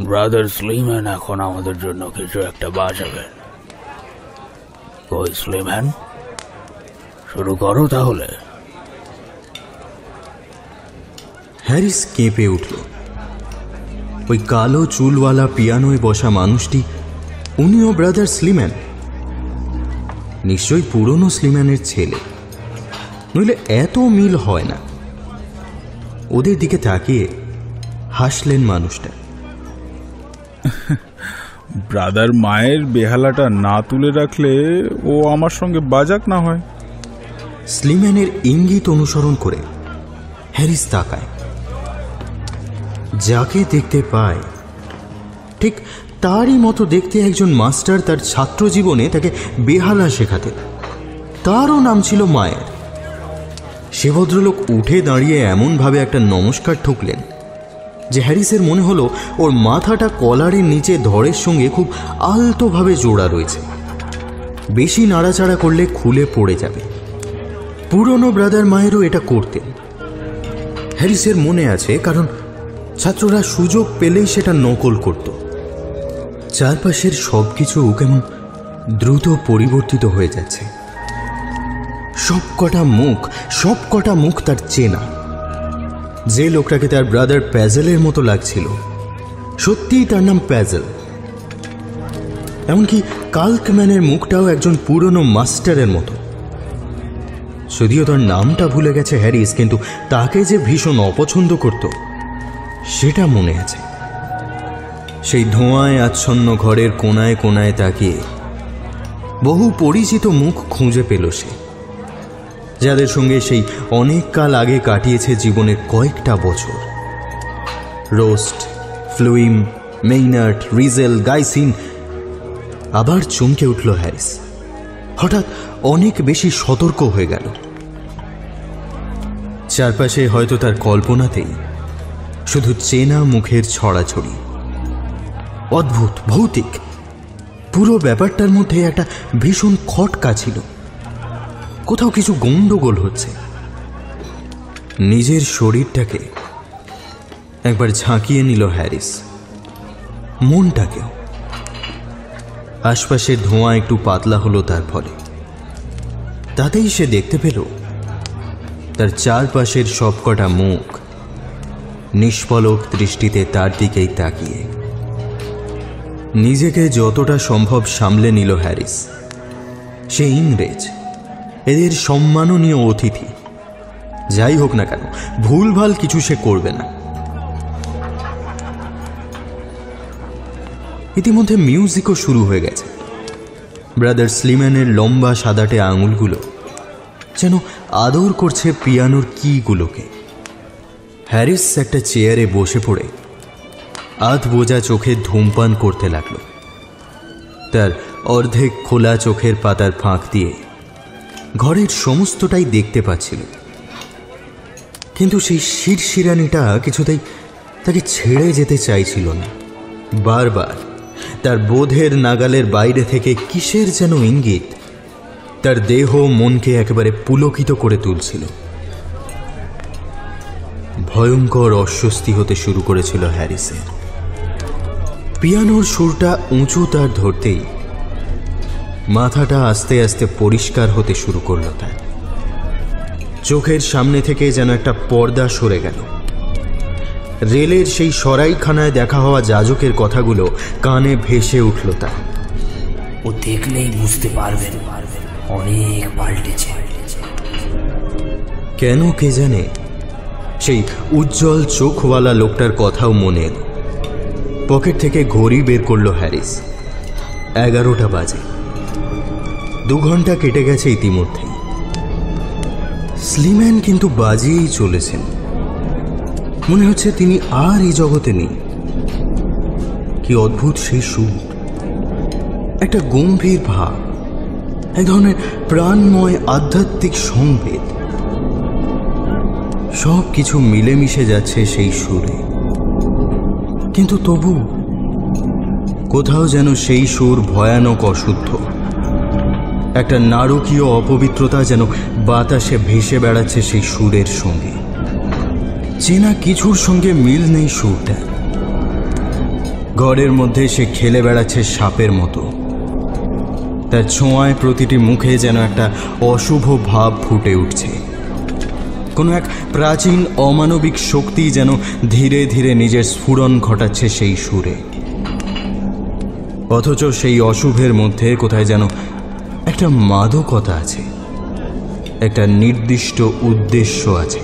ব্রাদার স্লিম্যান এখন আমাদের জন্য কিছু একটা বাঁচাবেন ওই স্লিম্যান শুরু করো তাহলে। হ্যারিস কেঁপে উঠল। ওই কালো চুলওয়ালা পিয়ানোয় বসা মানুষটি উনিও ব্রাদার স্লিম্যান। নিশ্চয়ই পুরনো স্লিম্যানের ছেলে। নইলে এত মিল হয় না। ওদের দিকে তাকিয়ে হাসলেন মানুষটা। <laughs> ব্রাদার মায়ের বেহালাটা না তুলে রাখলে ও আমার সঙ্গে বাজাক না হয়। স্লিম্যানের ইঙ্গিত অনুসরণ করে হ্যারিস তাকায়। যাকে দেখতে পায়। ঠিক তারই মতো দেখতে একজন মাস্টার তার ছাত্র জীবনে তাকে বেহালা শেখাতেন তারও নাম ছিল মায়ের। সে ভদ্রলোক উঠে দাঁড়িয়ে এমনভাবে একটা নমস্কার ঠুকলেন, যে হ্যারিসের মনে হলো ওর মাথাটা কলারের নিচে ধরের সঙ্গে খুব আলতোভাবে জোড়া রয়েছে। বেশি নাড়াচাড়া করলে খুলে পড়ে যাবে। পুরনো ব্রাদার মায়েরও এটা করতেন। হ্যারিসের মনে আছে, কারণ ছাত্ররা সুযোগ পেলেই সেটা নকল করত। চারপাশের সব কিছু কেমন দ্রুত পরিবর্তিত হয়ে যাচ্ছে। সব কটা মুখ সব কটা মুখ তার চেনা। যে লোকটাকে তার ব্রাদার প্যাজেলের মতো লাগছিল। সত্যিই তার নাম প্যাজেল এমনকি কাল্কম্যানের মুখটাও একজন পুরনো মাস্টারের মতো। যদিও তার নামটা ভুলে গেছে হ্যারিস কিন্তু তাকে যে ভীষণ অপছন্দ করত সেটা মনে আছে। সেই ধোঁয়ায় আচ্ছন্ন ঘরের কোনায় কোনায় তাকিয়ে বহু পরিচিত মুখ খুঁজে পেল সে, যাদের সঙ্গে সেই অনেক কাল আগে কাটিয়েছে জীবনের কয়েকটা বছর। রোস্ট, ফ্লুইম মেইনার্ট রিজেল, গাইসিন, আবার চমকে উঠল হ্যারিস। হঠাৎ অনেক বেশি সতর্ক হয়ে গেল। চারপাশে হয়তো তার কল্পনাতেই শুধু চেনা মুখের ছড়াছড়ি। অদ্ভুত, ভৌতিক। পুরো ব্যাপারটার মধ্যে একটা ভীষণ খটকা ছিল। কোথাও কিছু গন্ডগোল হচ্ছে। নিজের শরীরটাকে একবার ঝাঁকিয়ে নিল হ্যারিস। মনটাকেও। আশপাশের ধোঁয়া একটু পাতলা হলো তার ফলে। তাতেই সে দেখতে পেল, তার চারপাশের সবকটা মুখ নিষ্পলক দৃষ্টিতে তার দিকেই তাকিয়ে। নিজেকে যতটা সম্ভব সামলে নিল হ্যারিস। সে ইংরেজ। এদের সম্মাননীয় অতিথি। যাই হোক না কেন, ভুলভাল কিছু সে করবে না। ইতিমধ্যে মিউজিকও শুরু হয়ে গেছে। ব্রাদার স্লিম্যানের লম্বা সাদাটে আঙুলগুলো যেন আদর করছে পিয়ানোর কিগুলোকে। হ্যারিস একটা চেয়ারে বসে পড়ে। আধ বোঝা চোখে ধূমপান করতে লাগল। তার অর্ধেক খোলা চোখের পাতার ফাঁক দিয়ে ঘরের সমস্তটাই দেখতে পাচ্ছিল। কিন্তু সেই শিরশিরানিটা কিছুতেই তাকে ছেড়ে যেতে চাইছিল না। বারবার তার বোধের নাগালের বাইরে থেকে কিসের যেন ইঙ্গিত, তার দেহ মনকে একেবারে পুলকিত করে তুলছিল। ভয়ঙ্কর অস্বস্তি হতে শুরু করেছিল হ্যারিসের। পিয়ানোর সুরটা উঁচু তার ধরতেই মাথাটা আস্তে আস্তে পরিষ্কার হতে শুরু করল তার। চোখের সামনে থেকে যেন একটা পর্দা সরে গেল। রেলের সেই সরাইখানায় দেখা হওয়া যাজকের কথাগুলো কানে ভেসে উঠল তার। ও দেখলেই বুঝতে পারবেন অনেক পাল্টেছে। কেন কে জানে সেই উজ্জ্বল চোখওয়ালা লোকটার কথাও মনে এলো পকেট থেকে ঘড়ি বের করল হ্যারিস। এগারোটা বাজে। দু ঘণ্টা কেটে গেছে ইতিমধ্যেই। স্লিম্যান কিন্তু বাজিয়েই চলেছেন। মনে হচ্ছে তিনি আর এই জগতে নেই। কি অদ্ভুত সেই সুর। একটা গম্ভীর ভাব। এক ধরনের প্রাণময় আধ্যাত্মিক সংবেদ। সব কিছু মিলেমিশে যাচ্ছে সেই সুরে। কিন্তু তবু কোথাও যেন সেই সুর ভয়ানক অশুদ্ধ। একটা নারকীয় অপবিত্রতা যেন বাতাসে ভেসে বেড়াচ্ছে সেই সুরের সঙ্গে। চেনা কিছুর সঙ্গে মিল নেই সুরটা ঘরের মধ্যে সে খেলে বেড়াচ্ছে সাপের মতো। তার ছোঁয়ায় প্রতিটি মুখে যেন একটা অশুভ ভাব ফুটে উঠছে। কোনো এক প্রাচীন অমানবিক শক্তি যেন ধীরে ধীরে নিজের স্ফুরণ ঘটাচ্ছে সেই সুরে। অথচ সেই অশুভের মধ্যে কোথায় যেন একটা মাদকতা আছে, একটা নির্দিষ্ট উদ্দেশ্য আছে।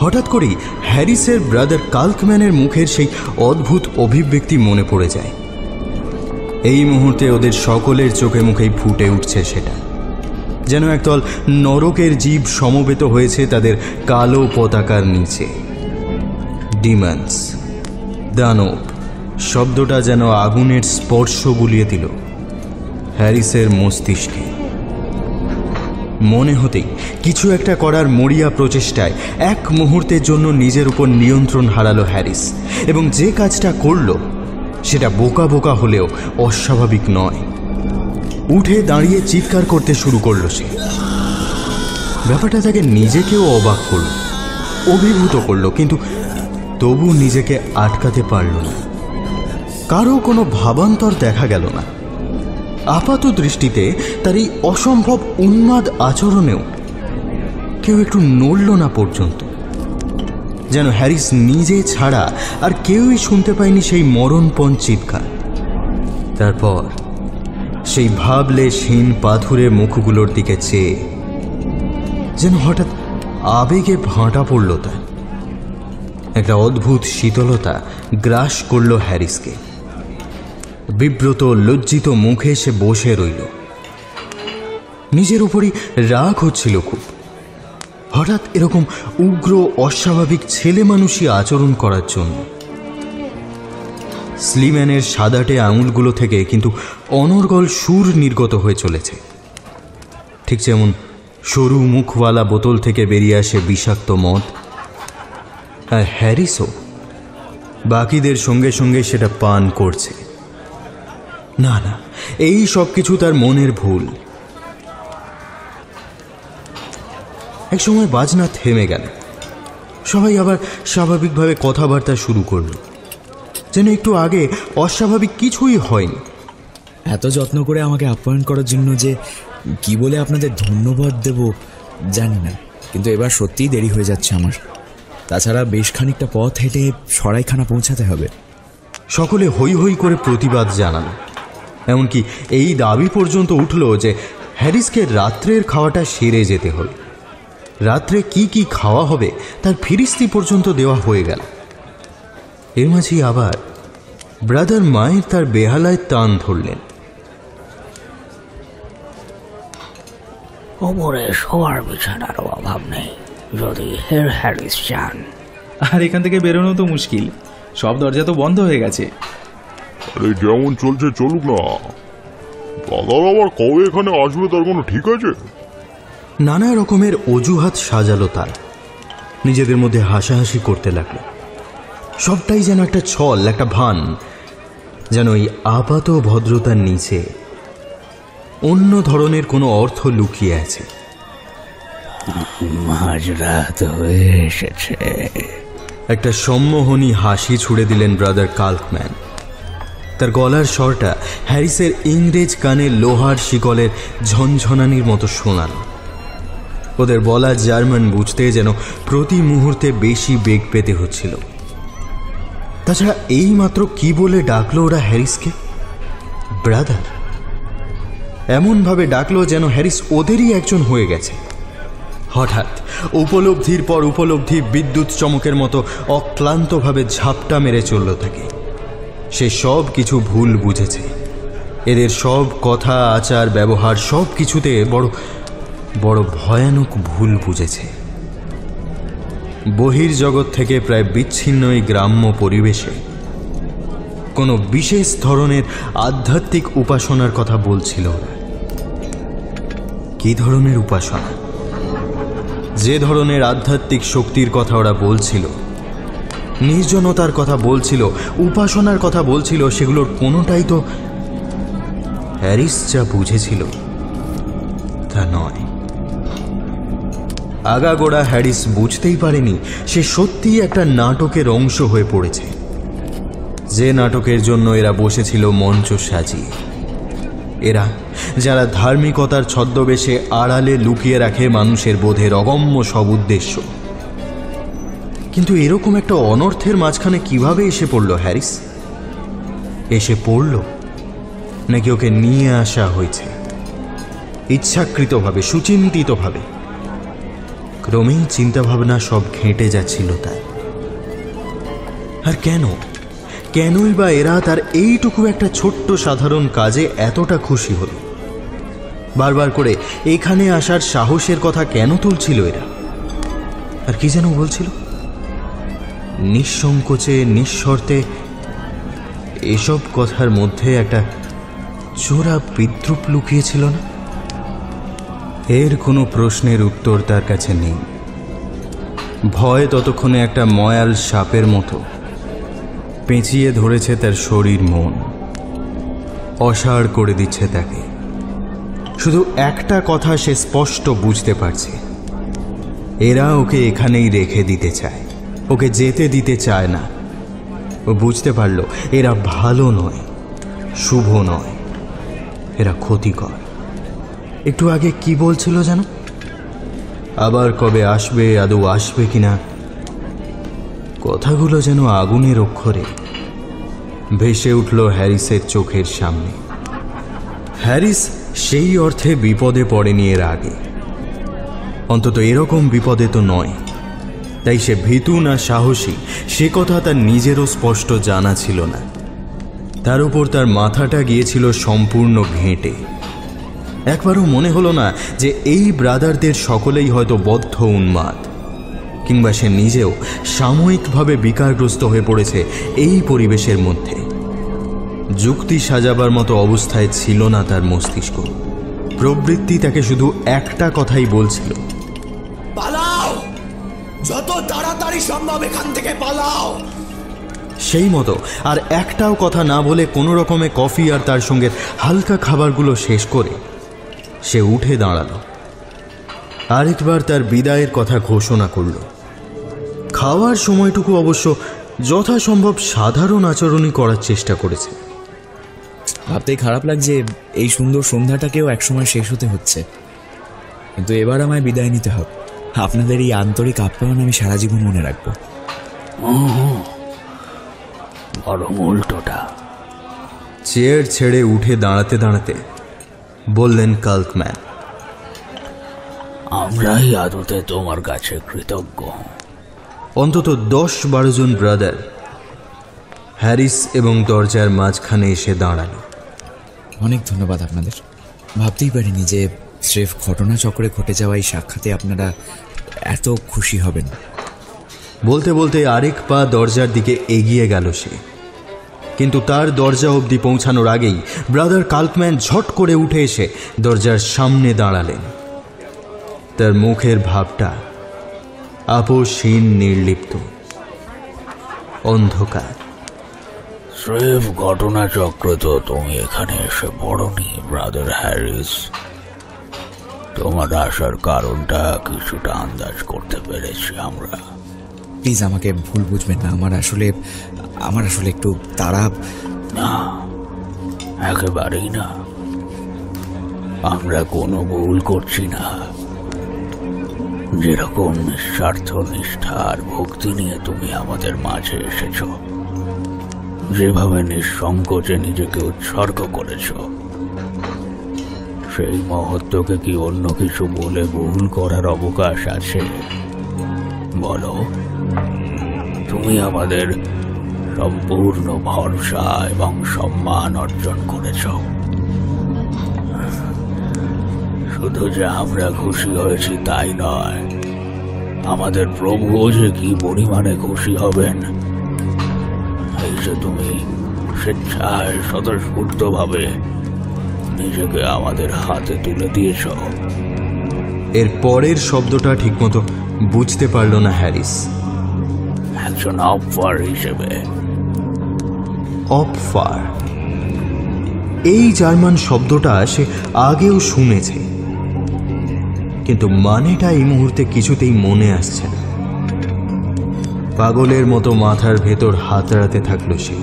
হঠাৎ করেই হ্যারিসের ব্রাদার কাল্কম্যানের মুখের সেই অদ্ভুত অভিব্যক্তি মনে পড়ে যায়। এই মুহূর্তে ওদের সকলের চোখে মুখেই ফুটে উঠছে সেটা। যেন একদল নরকের জীব সমবেত হয়েছে তাদের কালো পতাকার নিচে। ডিমান্স দানব, শব্দটা যেন আগুনের স্পর্শ বুলিয়ে দিল। হ্যারিসের মস্তিষ্কে। মনে হতেই কিছু একটা করার মরিয়া প্রচেষ্টায় এক মুহূর্তের জন্য নিজের উপর নিয়ন্ত্রণ হারালো হ্যারিস, এবং যে কাজটা করল, সেটা বোকা বোকা হলেও অস্বাভাবিক নয়। উঠে দাঁড়িয়ে চিৎকার করতে শুরু করল সে। ব্যাপারটা তাকে নিজেকেও অবাক করল, অভিভূত করল, কিন্তু তবু নিজেকে আটকাতে পারল না। কারও কোনো ভাবান্তর দেখা গেল না। আপাত দৃষ্টিতে তার এই অসম্ভব উন্মাদ আচরণেও কেউ একটু নড়ল না পর্যন্ত। যেন হ্যারিস নিজে ছাড়া আর কেউই শুনতে পায়নি সেই মরণপণ চিৎকার। তারপর সেই ভাবলে হীন পাথুরে মুখগুলোর দিকে চেয়ে। যেন হঠাৎ আবেগে ভাঁটা পড়ল তার একটা অদ্ভুত শীতলতা গ্রাস করল হ্যারিসকে। বিব্রত, লজ্জিত মুখে সে বসে রইল। নিজের উপরই রাগ হচ্ছিল খুব। হঠাৎ এরকম উগ্র, অস্বাভাবিক ছেলে মানুষই আচরণ করার জন্য। স্লিম্যানের সাদাটে আঙুলগুলো থেকে কিন্তু অনর্গল সুর নির্গত হয়ে চলেছে। ঠিক যেমন সরু মুখওয়ালা বোতল থেকে বেরিয়ে আসে বিষাক্ত মদ। আর হ্যারিসও বাকিদের সঙ্গে সঙ্গে সেটা পান করছে। না না, এই সব কিছু তার মনের ভুল। এক সময় বাজনা থেমে গেল সবাই আবার স্বাভাবিকভাবে কথাবার্তা শুরু করল। যেন একটু আগে অস্বাভাবিক কিছুই হয়নি। এত যত্ন করে আমাকে আপ্যায়ন করার জন্য যে কি বলে আপনাদের ধন্যবাদ দেব জানি না। কিন্তু এবার সত্যিই দেরি হয়ে যাচ্ছে আমার। তাছাড়া বেশ খানিকটা পথ হেঁটে সরাইখানা পৌঁছাতে হবে। সকলে হৈ হৈ করে প্রতিবাদ জানালো। এমনকি এই দাবি পর্যন্ত উঠল যে হ্যারিসকে রাত্রের খাওয়াটা সেরে যেতে হবে। রাত্রে কি কি খাওয়া হবে তার ফিরিস্তি পর্যন্ত দেওয়া হয়ে গেল। এর মাঝেই আবার ব্রাদার মায়ের তার বেহালায় টান ধরলেন। ওপরে শোয়ার বিছানারও অভাব নেই যদি হের হ্যারিস চান। আর এখান থেকে বেরোনো তো মুশকিল সব দরজা তো বন্ধ হয়ে গেছে। আরে যেমন চলছে চলুক না। দাদার আবার কবে এখানে আসবে তার কোনো ঠিক আছে? নানা রকমের অজুহাত সাজালো তার। নিজেদের মধ্যে হাসাহাসি করতে লাগল। সবটাই যেন একটা ছল একটা ভান যেন এই আপাত ভদ্রতার নিচে অন্য ধরনের কোনো অর্থ লুকিয়ে আছে। মাঝরাত হয়ে এসেছে। একটা সম্মোহনী হাসি ছুড়ে দিলেন ব্রাদার কাল্কম্যান। তার গলার স্বরটা হ্যারিসের ইংরেজ কানে লোহার শিকলের ঝনঝনানির মতো শোনাল ওদের বলা জার্মান বুঝতে যেন প্রতি মুহূর্তে বেশি বেগ পেতে হচ্ছিল। তাছাড়া এই মাত্র কি বলে ডাকলো ওরা হ্যারিসকে? ব্রাদার এমনভাবে ডাকলো যেন হ্যারিস ওদেরই একজন হয়ে গেছে। হঠাৎ উপলব্ধির পর উপলব্ধি বিদ্যুৎ চমকের মতো অক্লান্তভাবে ঝাপটা মেরে চলল থাকে সে সব কিছু ভুল বুঝেছে। এদের সব কথা, আচার, ব্যবহার সব কিছুতে বড় বড় ভয়ানক ভুল বুঝেছে। বহির্জগৎ থেকে প্রায় বিচ্ছিন্ন এই গ্রাম্য পরিবেশে। কোনো বিশেষ ধরনের আধ্যাত্মিক উপাসনার কথা বলছিল ওরা। কি ধরনের উপাসনা? যে ধরনের আধ্যাত্মিক শক্তির কথা ওরা বলছিল, নির্জনতার কথা বলছিল, উপাসনার কথা বলছিল, সেগুলোর কোনোটাই তো হ্যারিস যা বুঝেছিল। তা নয়। আগাগোড়া হ্যারিস বুঝতেই পারেনি সে সত্যিই একটা নাটকের অংশ হয়ে পড়েছে। যে নাটকের জন্য এরা বসেছিল মঞ্চ সাজিয়ে। এরা, যারা ধার্মিকতার ছদ্মবেশে আড়ালে লুকিয়ে রাখে মানুষের বোধের অগম্য সব উদ্দেশ্য। কিন্তু এরকম একটা অনর্থের মাঝখানে কীভাবে এসে পড়ল হ্যারিস? এসে পড়ল নাকি ওকে নিয়ে আসা হয়েছে? ইচ্ছাকৃতভাবে, সুচিন্তিতভাবে। ক্রমেই চিন্তাভাবনা সব ঘেঁটে যাচ্ছিল তার। আর কেন? কেনই বা এরা তার এইটুকু একটা ছোট্ট সাধারণ কাজে এতটা খুশি হলো? বারবার করে, এখানে আসার সাহসের কথা কেন তুলছিল এরা? আর কি যেন বলছিল? নিঃসংকোচে, নিঃশর্তে, এসব কথার মধ্যে একটা চোরা বিদ্রুপ লুকিয়েছিল না? এর কোনো প্রশ্নের উত্তর তার কাছে নেই। ভয় ততক্ষণে একটা ময়াল সাপের মতো পেঁচিয়ে ধরেছে তার শরীর মন। অসাড় করে দিচ্ছে তাকে। শুধু একটা কথা সে স্পষ্ট বুঝতে পারছে। এরা ওকে এখানেই রেখে দিতে চায়। ওকে যেতে দিতে চায় না। ও বুঝতে পারল, এরা ভালো নয়, শুভ নয়, এরা ক্ষতিকর। একটু আগে কি বলছিল যেন? আবার কবে আসবে, আদৌ আসবে কিনা? কথাগুলো যেন আগুনের অক্ষরে। ভেসে উঠল হ্যারিসের চোখের সামনে। হ্যারিস সেই অর্থে বিপদে পড়েনি এর আগে। অন্তত এরকম বিপদে তো নয়। তাই সে ভীতু না সাহসী, সে কথা তার নিজেরও স্পষ্ট জানা ছিল না। তার উপর তার মাথাটা গিয়েছিল সম্পূর্ণ ঘেঁটে। একবারও মনে হলো না যে এই ব্রাদারদের সকলেই হয়তো বদ্ধ উন্মাদ। কিংবা সে নিজেও সাময়িকভাবে বিকারগ্রস্ত হয়ে পড়েছে এই পরিবেশের মধ্যে। যুক্তি সাজাবার মতো অবস্থায় ছিল না তার মস্তিষ্ক। প্রবৃত্তি তাকে শুধু একটা কথাই বলছিল। পালাও! যত তাড়াতাড়ি সম্ভব এখান থেকে পালাও! সেই মতো আর একটাও কথা না বলে কোনো রকমে কফি আর তার সঙ্গে হালকা খাবারগুলো শেষ করে সে উঠে দাঁড়াল। আরেকবার তার বিদায়ের কথা ঘোষণা করল। খাওয়ার সময়টুকু অবশ্য যথাসম্ভব সাধারণ আচরণই করার চেষ্টা করেছে। ভাবতেই খারাপ লাগছে এই সুন্দর সন্ধ্যাটাকেও একসময় শেষ হতে হচ্ছে। কিন্তু এবার আমায় বিদায় নিতে হবে। আপনাদের এই আন্তরিক আপ্যায়ন আমি সারা জীবন মনে রাখব। বরং উল্টোটা। চেয়ার ছেড়ে উঠে দাঁড়াতে দাঁড়াতে বললেন কাল্কম্যান আমরাই আদতে তোমার কাছে কৃতজ্ঞ। অন্তত দশ বারো জন ব্রাদার হ্যারিস এবং দরজার মাঝখানে এসে দাঁড়াল। অনেক ধন্যবাদ আপনাদের। ভাবতেই পারিনি যে স্রেফ ঘটনাচক্রে ঘটে যাওয়া এই সাক্ষাতে আপনারা এত খুশি হবেন। বলতে বলতে আরেক পা দরজার দিকে এগিয়ে গেল সে। কিন্তু তার দরজা অবধি পৌঁছানোর আগেই ব্রাদার কাল্কম্যান ঝট করে উঠে এসে দরজার সামনে দাঁড়ালেন। তার মুখের ভাবটা আপোষহীন নির্লিপ্ত। অন্ধকার। স্রেফ ঘটনাচক্র তো তুমি এখানে এসে পড়নি, ব্রাদার হ্যারিস। তোমার আসার কারণটা কিছুটা আন্দাজ করতে পেরেছি আমরা। প্লিজ আমাকে ভুল বুঝবেন না। আমার আসলে আমার আসলে একটু তাড়া। না, একেবারেই না। আমরা কোনো ভুল করছি না। যেরকম নিঃস্বার্থ নিষ্ঠা আর ভক্তি নিয়ে তুমি আমাদের মাঝে এসেছ, যেভাবে নিঃসংকোচে নিজেকে উৎসর্গ করেছ, সেই মহত্বকে কি অন্য কিছু বলে ভুল করার অবকাশ আছে? বলো। তুমি আমাদের সম্পূর্ণ ভরসা এবং সম্মান অর্জন করেছ। শুধু যে আমরা খুশি হয়েছি তাই নয়, আমাদের প্রভুও যে কি পরিমাণে খুশি হবেন, এই যে তুমি স্বেচ্ছায় স্বতঃস্ফূর্তভাবে নিজেকে আমাদের হাতে তুলে দিয়েছ। এর পরের শব্দটা ঠিকমতো বুঝতে পারল না হ্যারিস। একজন অফার হিসেবে। অপফার এই জার্মান শব্দটা সে আগেও শুনেছে। কিন্তু মানেটা এই মুহূর্তে কিছুতেই মনে আসছে না। পাগলের মতো মাথার ভেতর হাতড়াতে থাকল সে।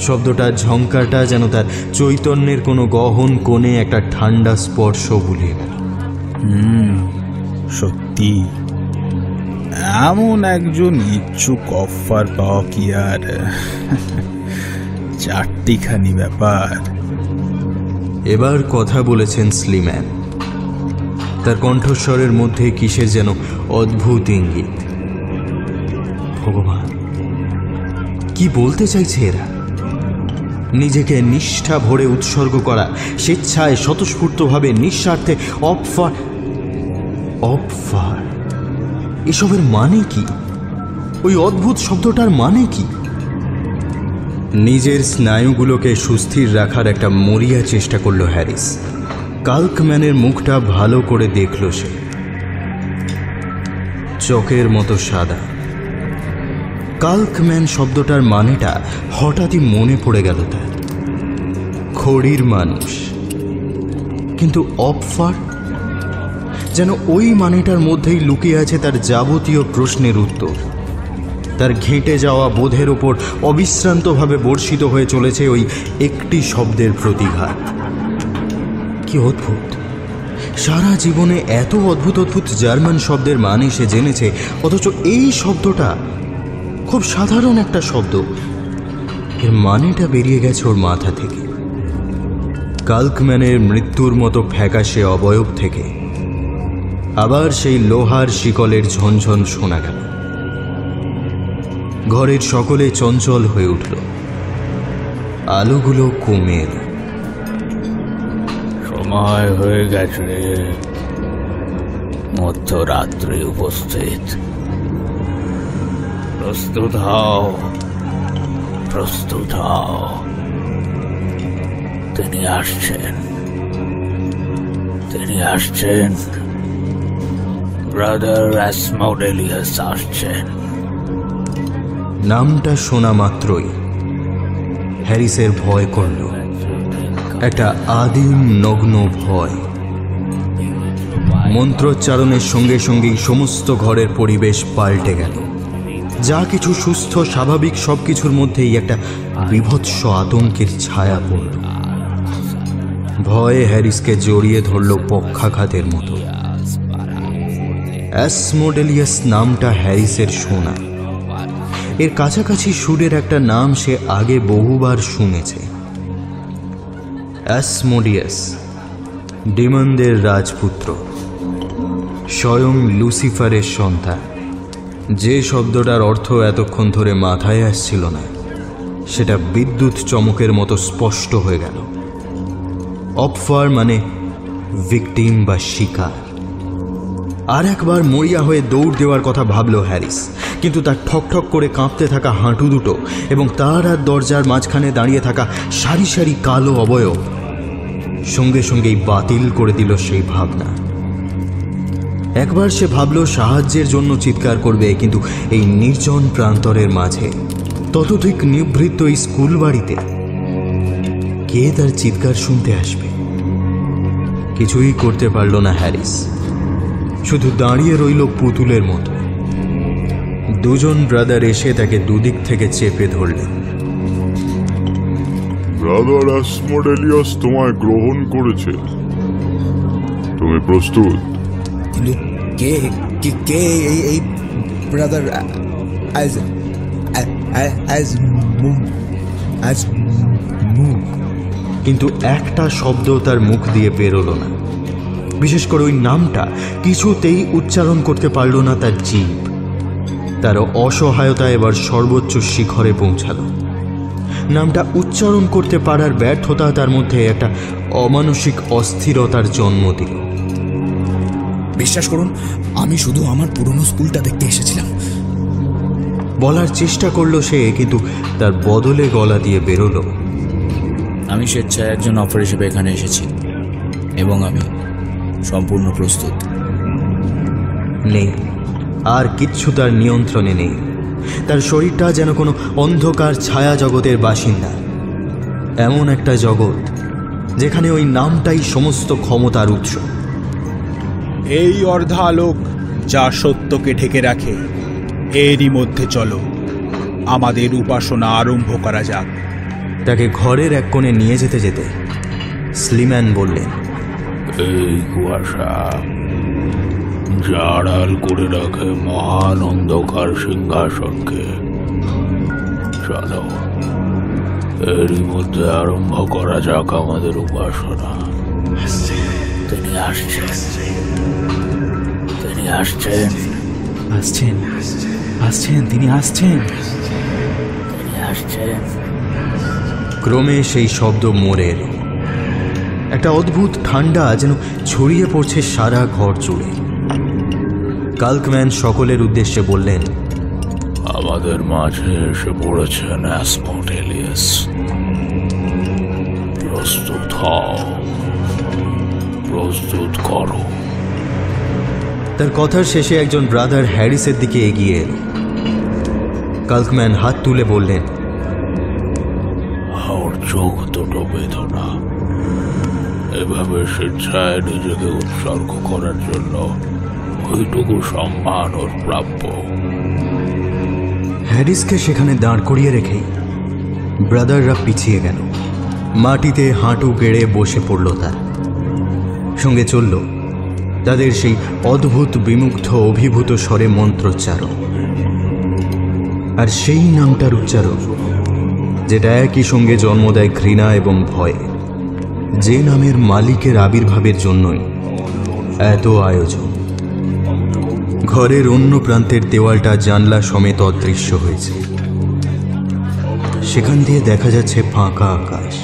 শব্দটার ঝঙ্কারটা যেন তার চৈতন্যের কোনো গহন কোণে একটা ঠান্ডা স্পর্শ বুলিয়ে গেল। সত্যি। এমন একজন ইচ্ছুক অফার পাওয়া কি আর? চারটিখানি ব্যাপার। এবার কথা বলেছেন স্লিম্যান। তার কণ্ঠস্বরের মধ্যে কিসের যেন অদ্ভুত ইঙ্গিত। ভগবান, কি বলতে চাইছে এরা? নিজেকে নিষ্ঠা ভরে উৎসর্গ করা, স্বেচ্ছায় স্বতঃস্ফূর্তভাবে, নিঃস্বার্থে অপফার অপফার। এসবের মানে কি? ওই অদ্ভুত শব্দটার মানে কি? নিজের স্নায়ুগুলোকে সুস্থির রাখার একটা মরিয়া চেষ্টা করল হ্যারিস। কাল্কম্যানের মুখটা ভালো করে দেখল সে। চকের মতো সাদা। কাল্কম্যান শব্দটার মানেটা হঠাৎই মনে পড়ে গেল তার। খড়ির মানুষ। কিন্তু অপফার যেন ওই মানেটার মধ্যেই লুকিয়ে আছে তার যাবতীয় প্রশ্নের উত্তর। তার ঘেঁটে যাওয়া বোধের ওপর অবিশ্রান্তভাবে বর্ষিত হয়ে চলেছে ওই একটি শব্দের প্রতিঘাত। কি অদ্ভুত! সারা জীবনে এত অদ্ভুত অদ্ভুত জার্মান শব্দের মানে সে জেনেছে, অথচ এই শব্দটা খুব সাধারণ একটা শব্দ। এর মানেটা বেরিয়ে গেছে ওর মাথা থেকে। কাল্কম্যানের মৃত্যুর মতো ফ্যাকাশে অবয়ব থেকে। আবার সেই লোহার শিকলের ঝনঝন শোনা গেল। ঘরের সকলে চঞ্চল হয়ে উঠল। আলোগুলো কমে এলো। সময় হয়ে গেছে মধ্যরাত্রে উপস্থিত। প্রস্তুত হও। প্রস্তুত হও। তিনি আসছেন। তিনি আসছেন। ব্রাদার অ্যাসমোডেলিয়াস আসছেন নামটা শোনা মাত্রই হ্যারিসের ভয় করল। একটা আদিম নগ্ন ভয়। মন্ত্রোচ্চারণের সঙ্গে সঙ্গেই সমস্ত ঘরের পরিবেশ পাল্টে গেল। যা কিছু সুস্থ, স্বাভাবিক সবকিছুর মধ্যেই একটা বিভৎস আতঙ্কের ছায়া পড়ল। ভয়ে হ্যারিসকে জড়িয়ে ধরল পক্ষাঘাতের মতো। অ্যাসমোডেলিয়াস নামটা হ্যারিসের শোনা এর কাছাকাছি সুরের একটা নাম সে আগে বহুবার শুনেছে। অ্যাসমোডিয়াস, ডিমন্দের রাজপুত্র, স্বয়ং লুসিফারের সন্তান। যে শব্দটার অর্থ এতক্ষণ ধরে মাথায় আসছিল না, সেটা বিদ্যুৎ চমকের মতো স্পষ্ট হয়ে গেল। অপফার মানে ভিকটিম বা শিকার। আর একবার মরিয়া হয়ে দৌড় দেওয়ার কথা ভাবল হ্যারিস। কিন্তু তার ঠকঠক করে কাঁপতে থাকা হাঁটু দুটো এবং তার আর দরজার মাঝখানে দাঁড়িয়ে থাকা সারি সারি কালো অবয়ব সঙ্গে সঙ্গেই বাতিল করে দিল সেই ভাবনা। একবার সে ভাবল সাহায্যের জন্য চিৎকার করবে, কিন্তু এই নির্জন প্রান্তরের মাঝে, ততধিক নিভৃত এই স্কুল বাড়িতে কে তার চিৎকার শুনতে আসবে? কিছুই করতে পারল না হ্যারিস। শুধু দাঁড়িয়ে রইল পুতুলের মতো। দুজন ব্রাদার এসে তাকে দুদিক থেকে চেপে ধরলেন ব্রাদার অ্যাসমোডেলিয়াস তোমায় গ্রহণ করেছে। তুমি প্রস্তুত? কিন্তু কে কে কে এই এই ব্রাদার অ্যাজ অ্যাজ অ্যাজ কিন্তু একটা শব্দ তার মুখ দিয়ে বেরোলো না। বিশেষ করে ওই নামটা কিছুতেই উচ্চারণ করতে পারল না তার জীব। তার অসহায়তা এবার সর্বোচ্চ শিখরে পৌঁছালো। নামটা উচ্চারণ করতে পারার ব্যর্থতা তার মধ্যে একটা অমানসিক অস্থিরতার জন্ম দিল। বিশ্বাস করুন আমি শুধু আমার পুরনো স্কুলটা দেখতে এসেছিলাম। বলার চেষ্টা করল সে কিন্তু তার বদলে গলা দিয়ে বেরোলো। আমি স্বেচ্ছায় একজন অফার হিসেবে এখানে এসেছি। এবং আমি সম্পূর্ণ প্রস্তুত। নেই। আর কিচ্ছু তার নিয়ন্ত্রণে নেই। তার শরীরটা যেন কোনো অন্ধকার ছায়া জগতের বাসিন্দা। এমন একটা জগৎ যেখানে ওই নামটাই সমস্ত ক্ষমতার উৎস। এই অর্ধা আলোক যা সত্যকে ঢেকে রাখে এরই মধ্যে চলো আমাদের উপাসনা আরম্ভ করা যাক। তাকে ঘরের এক কোণে নিয়ে যেতে যেতে স্লিম্যান বললেন এই কুয়াশা জাড়াল করে রাখে মহান অন্ধকার সিংহাসনকে চলো এরই মধ্যে আরম্ভ করা যাক আমাদের উপাসনা। তিনি আসছেন। তিনি আসছেন। আসছেন। আসছেন তিনি আসছেন। তিনি আসছেন। ক্রমে সেই শব্দ এলো একটা অদ্ভুত ঠান্ডা যেন ছড়িয়ে পড়ছে সারা ঘর জুড়ে। কালকম্যান সকলের উদ্দেশ্যে বললেন আমাদের মাঝে এসে পড়েছেন অ্যাসমোটেলিয়াস প্রস্তুত হও। প্রস্তুত করো। তার কথার শেষে একজন ব্রাদার হ্যারিসের দিকে এগিয়ে এলো। কালকম্যান হাত তুলে বললেন ওর চোখ দুটো বেদনা। এভাবে স্বেচ্ছায় নিজেকে উৎসর্গ করার জন্য ওইটুকু সম্মান ওর প্রাপ্য। হ্যারিসকে সেখানে দাঁড় করিয়ে রেখেই ব্রাদাররা পিছিয়ে গেল। মাটিতে হাঁটু গেড়ে বসে পড়ল তার। সঙ্গে চলল তাদের সেই অদ্ভুত বিমুগ্ধ অভিভূত স্বরে মন্ত্রোচ্চারণ। আর সেই নামটার উচ্চারণ, যেটা একই সঙ্গে জন্ম দেয় ঘৃণা এবং ভয়। যে নামের মালিকের আবির্ভাবের জন্যই এত আয়োজন। ঘরের অন্য প্রান্তের দেওয়ালটা জানলা সমেত অদৃশ্য হয়েছে। সেখান দিয়ে দেখা যাচ্ছে ফাঁকা আকাশ।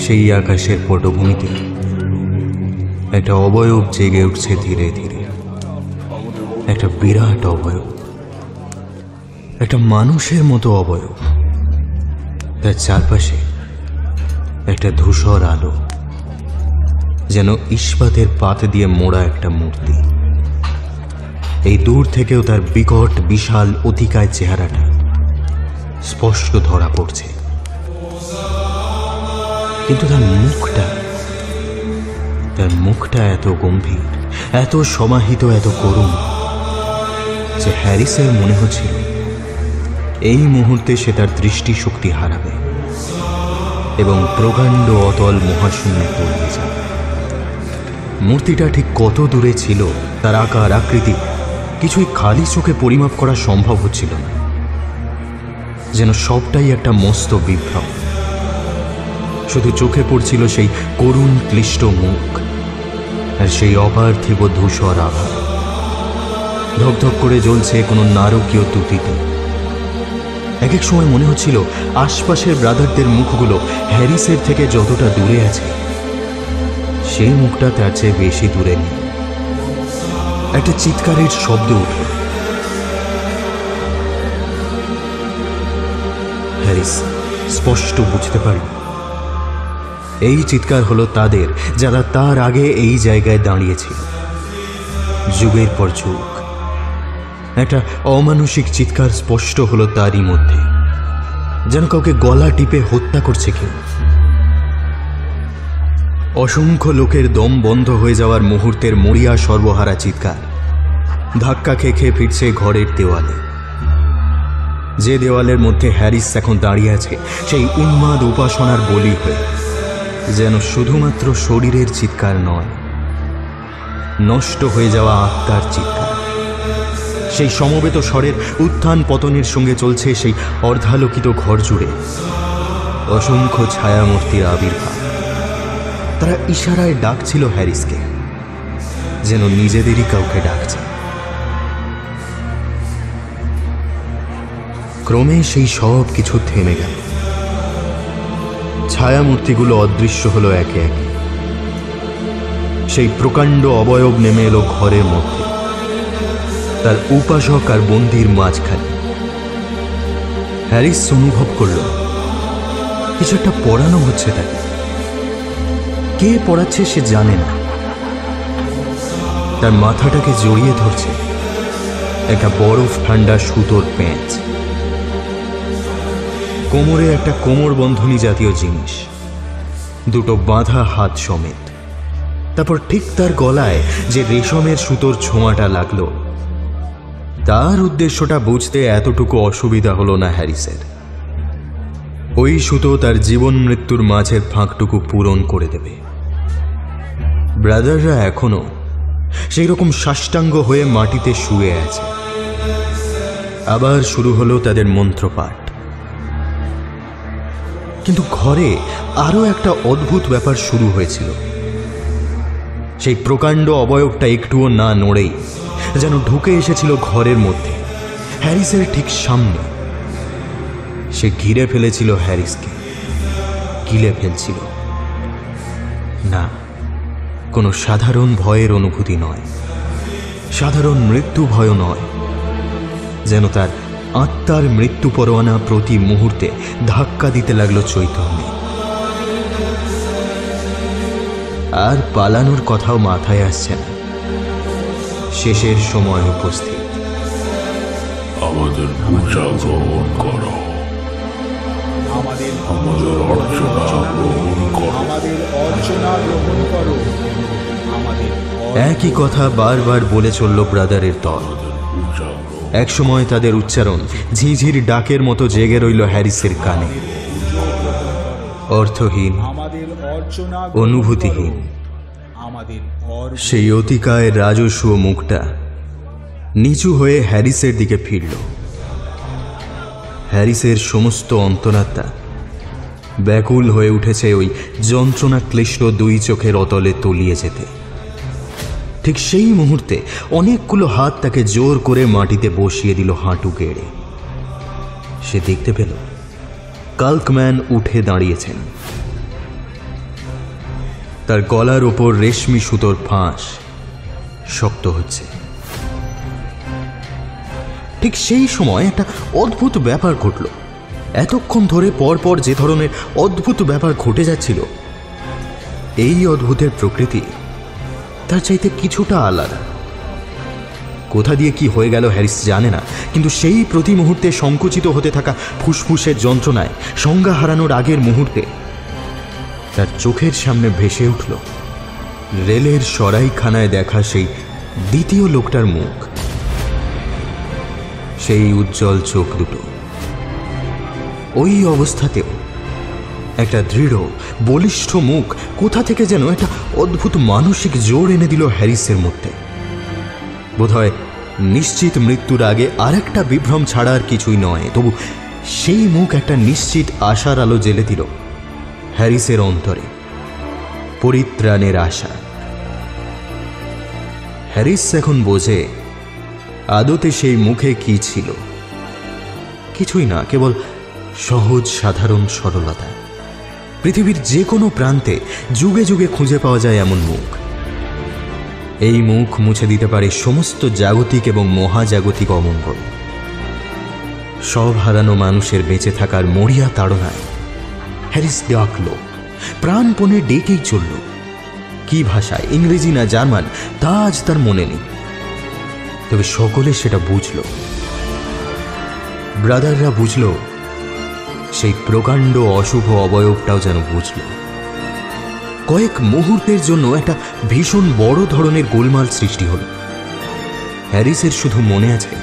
সেই আকাশের পটভূমিতে একটা অবয়ব জেগে উঠছে ধীরে ধীরে। একটা বিরাট অবয়ব। একটা মানুষের মতো অবয়ব। তার চারপাশে একটা ধূসর আলো যেন ইস্পাতের পাত দিয়ে মোড়া একটা মূর্তি। এই দূর থেকেও তার বিকট, বিশাল, অতিকায় চেহারাটা স্পষ্ট ধরা পড়ছে। কিন্তু তার মুখটা তার মুখটা এত গম্ভীর, এত সমাহিত, এত করুণ যে হ্যারিসের মনে হচ্ছিল, এই মুহূর্তে সে তার দৃষ্টিশক্তি হারাবে। এবং প্রকাণ্ড অতল মহাশূন্যে তলিয়ে যাবে মূর্তিটা ঠিক কত দূরে ছিল, তার আকার, আকৃতি, কিছুই খালি চোখে পরিমাপ করা সম্ভব হচ্ছিল না। যেন সবটাই একটা মস্ত বিভ্রম। শুধু চোখে পড়ছিল সেই করুণ ক্লিষ্ট মুখ আর সেই অপার্থিব ধূসর আভা। ধকধক করে জ্বলছে কোনো নারকীয় তুতিতে। এক এক সময় মনে হচ্ছিল আশপাশের ব্রাদারদের মুখগুলো হ্যারিসের থেকে যতটা দূরে আছে। সেই মুখটা তার চেয়ে বেশি দূরে নেই। একটা চিৎকারের শব্দ উঠল। হ্যারিস স্পষ্ট বুঝতে পারল। এই চিৎকার হলো তাদের, যারা তার আগে এই জায়গায় দাঁড়িয়েছিল। যুগের পর যুগ। একটা অমানসিক চিৎকার স্পষ্ট হলো তারই মধ্যে। যেন কাউকে গলা টিপে হত্যা করছে কেউ। অসংখ্য লোকের দম বন্ধ হয়ে যাওয়ার মুহূর্তের মরিয়া সর্বহারা চিৎকার। ধাক্কা খেয়ে খেয়ে ফিরছে ঘরের দেওয়ালে। যে দেওয়ালের মধ্যে হ্যারিস এখন দাঁড়িয়ে আছে, সেই উন্মাদ উপাসনার বলি হয়ে, যেন শুধুমাত্র শরীরের চিৎকার নয়, নষ্ট হয়ে যাওয়া আত্মার চিৎকার। সেই সমবেত স্বরের উত্থান পতনের সঙ্গে চলছে সেই অর্ধালোকিত ঘর জুড়ে। অসংখ্য ছায়ামূর্তির আবির্ভাব। তারা ইশারায় ডাকছিল হ্যারিসকে, যেন নিজেদেরই কাউকে ডাকছে। ক্রমে সেই সব কিছু থেমে গেল। ছায়ামূর্তিগুলো অদৃশ্য হলো একে একে। সেই প্রকাণ্ড অবয়ব নেমে এলো ঘরের মধ্যে। তার উপাসক আর বন্দির মাঝখানে। হ্যারিস অনুভব করল, কিছু একটা পড়ানো হচ্ছে তাকে। কে পড়াচ্ছে সে জানে না। তার মাথাটাকে জড়িয়ে ধরছে একটা বরফ ঠান্ডা সুতোর প্যাঁচ কোমরে একটা কোমর বন্ধনী জাতীয় জিনিস। দুটো বাঁধা হাত সমেত। তারপর ঠিক তার গলায় যে রেশমের সুতোর ছোঁয়াটা লাগল তার উদ্দেশ্যটা বুঝতে এতটুকু অসুবিধা হলো না হ্যারিসের। ওই সুতো তার জীবন মৃত্যুর মাঝের ফাঁকটুকু পূরণ করে দেবে। ব্রাদাররা এখনও সেই রকম সাষ্টাঙ্গ হয়ে মাটিতে শুয়ে আছে। আবার শুরু হলো তাদের মন্ত্রপাঠ। কিন্তু ঘরে আরও একটা অদ্ভুত ব্যাপার শুরু হয়েছিল। সেই প্রকাণ্ড অবয়বটা একটুও না নড়েই যেন ঢুকে এসেছিল ঘরের মধ্যে। হ্যারিসের ঠিক সামনে। সে ঘিরে ফেলেছিল হ্যারিসকে। গিলে ফেলছিল। না, কোনো সাধারণ ভয়ের অনুভূতি নয়। সাধারণ মৃত্যু ভয় নয়। যেন তার আত্মার মৃত্যু পরোয়ানা প্রতি মুহূর্তে ধাক্কা দিতে লাগল চৈতন্য। আর পালানোর কথাও মাথায় আসছে না। শেষের সময় উপস্থিত। আমাদের পূজা গ্রহণ করো। আমাদের অর্চনা গ্রহণ করো। আমাদের অর্চনা গ্রহণ করো আমাদের একই কথা বারবার বলে চলল ব্রাদারের দল। গ্রহণ একসময় তাদের উচ্চারণ ঝিঝির ডাকের মতো জেগে রইল হ্যারিসের কানে। অর্থহীন আমাদের অর্চনা গ্রহণ অনুভূতিহীন। সেই অতিকায় রাজস্ব মুখটা নিচু হয়ে হ্যারিসের দিকে ফিরল। হ্যারিসের সমস্ত অন্তরাত্মা ব্যাকুল হয়ে উঠেছে ওই যন্ত্রণা ক্লিষ্ট দুই চোখের অতলে তলিয়ে যেতে। ঠিক সেই মুহূর্তে অনেকগুলো হাত তাকে জোর করে মাটিতে বসিয়ে দিল হাঁটু গেড়ে। সে দেখতে পেল, কাল্কম্যান উঠে দাঁড়িয়েছেন। তার গলার ওপর রেশমি সুতোর ফাঁস শক্ত হচ্ছে। ঠিক সেই সময় একটা অদ্ভুত ব্যাপার ঘটল। এতক্ষণ ধরে পরপর যে ধরনের অদ্ভুত ব্যাপার ঘটে যাচ্ছিল, এই অদ্ভুতের প্রকৃতি তার চাইতে কিছুটা আলাদা। কোথা দিয়ে কি হয়ে গেল হ্যারিস জানে না, কিন্তু সেই প্রতি মুহূর্তে সংকুচিত হতে থাকা ফুসফুসের যন্ত্রণায় সংজ্ঞা হারানোর আগের মুহূর্তে তার চোখের সামনে ভেসে উঠল। রেলের সরাইখানায় দেখা সেই দ্বিতীয় লোকটার মুখ। সেই উজ্জ্বল চোখ দুটো। ওই অবস্থাতেও একটা দৃঢ়, বলিষ্ঠ মুখ কোথা থেকে যেন একটা অদ্ভুত মানসিক জোর এনে দিল হ্যারিসের মধ্যে। বোধহয় নিশ্চিত মৃত্যুর আগে আর একটা বিভ্রম ছাড়া আর কিছুই নয়, তবু সেই মুখ একটা নিশ্চিত আশার আলো জেলে দিল। হ্যারিসের অন্তরে, পরিত্রাণের আশা। হ্যারিস এখন বোঝে, আদতে সেই মুখে কি ছিল। কিছুই না, কেবল সহজ, সাধারণ সরলতা। পৃথিবীর যে কোনো প্রান্তে যুগে যুগে খুঁজে পাওয়া যায় এমন মুখ। এই মুখ মুছে দিতে পারে সমস্ত জাগতিক এবং মহাজাগতিক অমঙ্গল। সব হারানো মানুষের বেঁচে থাকার মরিয়া তাড়নায় হ্যারিস ডাকল প্রাণপণে ডেকেই চলল। কি ভাষায় ইংরেজি না জার্মান, তা আজ তার মনে নেই। তবে সকলে সেটা বুঝল। ব্রাদাররা বুঝল, সেই প্রকাণ্ড অশুভ অবয়বটাও যেন বুঝল। কয়েক মুহূর্তের জন্য একটা ভীষণ বড় ধরনের গোলমাল সৃষ্টি হল। হ্যারিসের শুধু মনে আছে,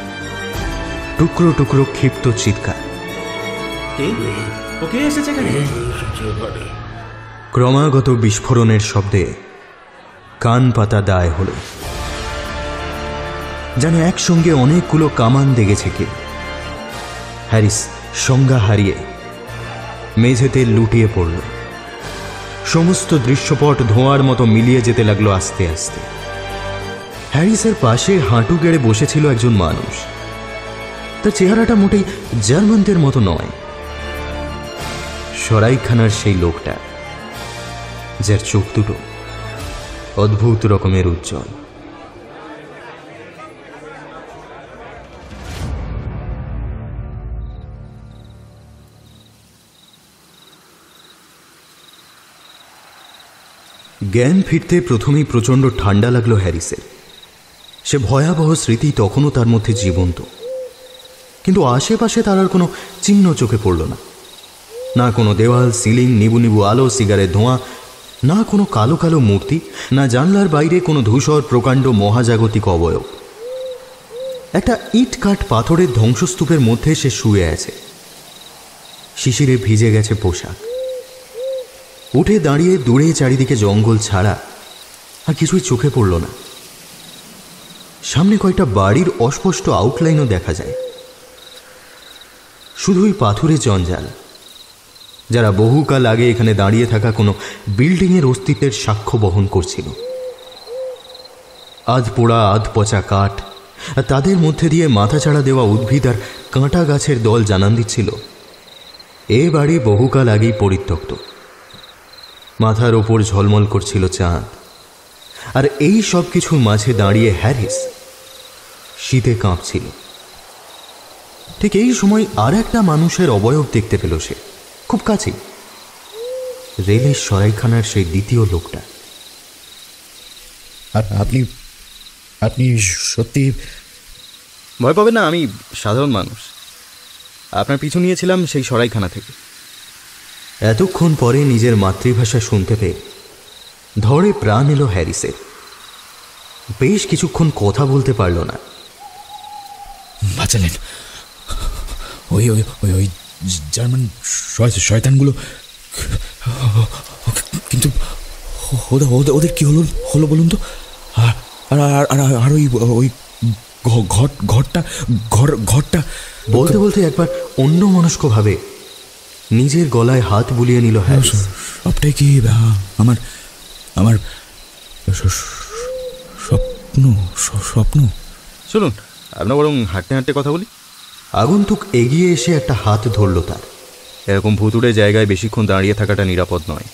টুকরো টুকরো ক্ষিপ্ত চিৎকার। ওকে এসেছে এখানে? ক্রমাগত বিস্ফোরণের শব্দে কান পাতা দায় হল। যেন একসঙ্গে অনেকগুলো কামান দেখেছে কে। হ্যারিস সংজ্ঞা হারিয়ে মেঝেতে লুটিয়ে পড়ল। সমস্ত দৃশ্যপট ধোঁয়ার মতো মিলিয়ে যেতে লাগল আস্তে আস্তে। হ্যারিসের পাশে হাঁটু গেড়ে বসেছিল একজন মানুষ। তার চেহারাটা মোটেই জার্মানদের মতো নয়। সরাইখানার সেই লোকটা, যার চোখ দুটো অদ্ভুত রকমের উজ্জ্বল। জ্ঞান ফিরতে প্রথমেই প্রচণ্ড ঠান্ডা লাগল হ্যারিসের। সে ভয়াবহ স্মৃতি তখনও তার মধ্যে জীবন্ত। কিন্তু আশেপাশে তার আর কোনো চিহ্ন চোখে পড়ল না। না কোনো দেওয়াল, সিলিং, নিবু নিবু আলো সিগারের ধোঁয়া, না কোনো কালো কালো মূর্তি, না জানলার বাইরে কোনো ধূসর, প্রকাণ্ড, মহাজাগতিক অবয়ব। একটা ইট কাঠ পাথরের ধ্বংসস্তূপের মধ্যে সে শুয়ে আছে। শিশিরে ভিজে গেছে পোশাক। উঠে দাঁড়িয়ে দূরে চারিদিকে জঙ্গল ছাড়া আর কিছুই চোখে পড়ল না। সামনে কয়েকটা বাড়ির অস্পষ্ট আউটলাইনও দেখা যায়। শুধুই পাথুরে জঞ্জাল। যারা বহুকাল আগে এখানে দাঁড়িয়ে থাকা কোনো বিল্ডিংয়ের অস্তিত্বের সাক্ষ্য বহন করছিল। আধ পোড়া, আধ পচা কাঠ, তাদের মধ্যে দিয়ে মাথাচাড়া দেওয়া উদ্ভিদ আর কাঁটা গাছের দল জানান দিচ্ছিল। এ বাড়ি বহুকাল আগেই পরিত্যক্ত। মাথার ওপর ঝলমল করছিল চাঁদ। আর এই সব কিছুর মাঝে দাঁড়িয়ে হ্যারিস শীতে কাঁপছিল। ঠিক এই সময় আর একটা মানুষের অবয়ব দেখতে পেল সে। খুব কাছে। রেলের সরাইখানার সেই দ্বিতীয় লোকটা। আর আপনি আপনি সত্যি ভয় পাবে না আমি সাধারণ মানুষ। আপনার পিছু নিয়েছিলাম সেই সরাইখানা থেকে। এতক্ষণ পরে নিজের মাতৃভাষা শুনতে পেয়ে ধরে প্রাণ এলো হ্যারিসের। বেশ কিছুক্ষণ কথা বলতে পারল না। বাঁচালেন। ওই ওই ওই ওই জার্মান শয়- শয়তানগুলো কিন্তু ওদের কি হলো হলো বলুন তো? আর আর আর- আর আর ওই ওই ঘ- ঘর ঘরটা ঘর ঘরটা বলতে বলতে একবার অন্য মনস্কভাবে নিজের গলায় হাত বুলিয়ে নিল হ্যাঁ সবটাই কি আমার আমার স্বপ্ন স্বপ্ন? চলুন আপনার বরং হাঁটতে হাঁটতে কথা বলি। আগন্তুক এগিয়ে এসে একটা হাত ধরল তার। এরকম ভুতুড়ে জায়গায় বেশিক্ষণ দাঁড়িয়ে থাকাটা নিরাপদ নয়।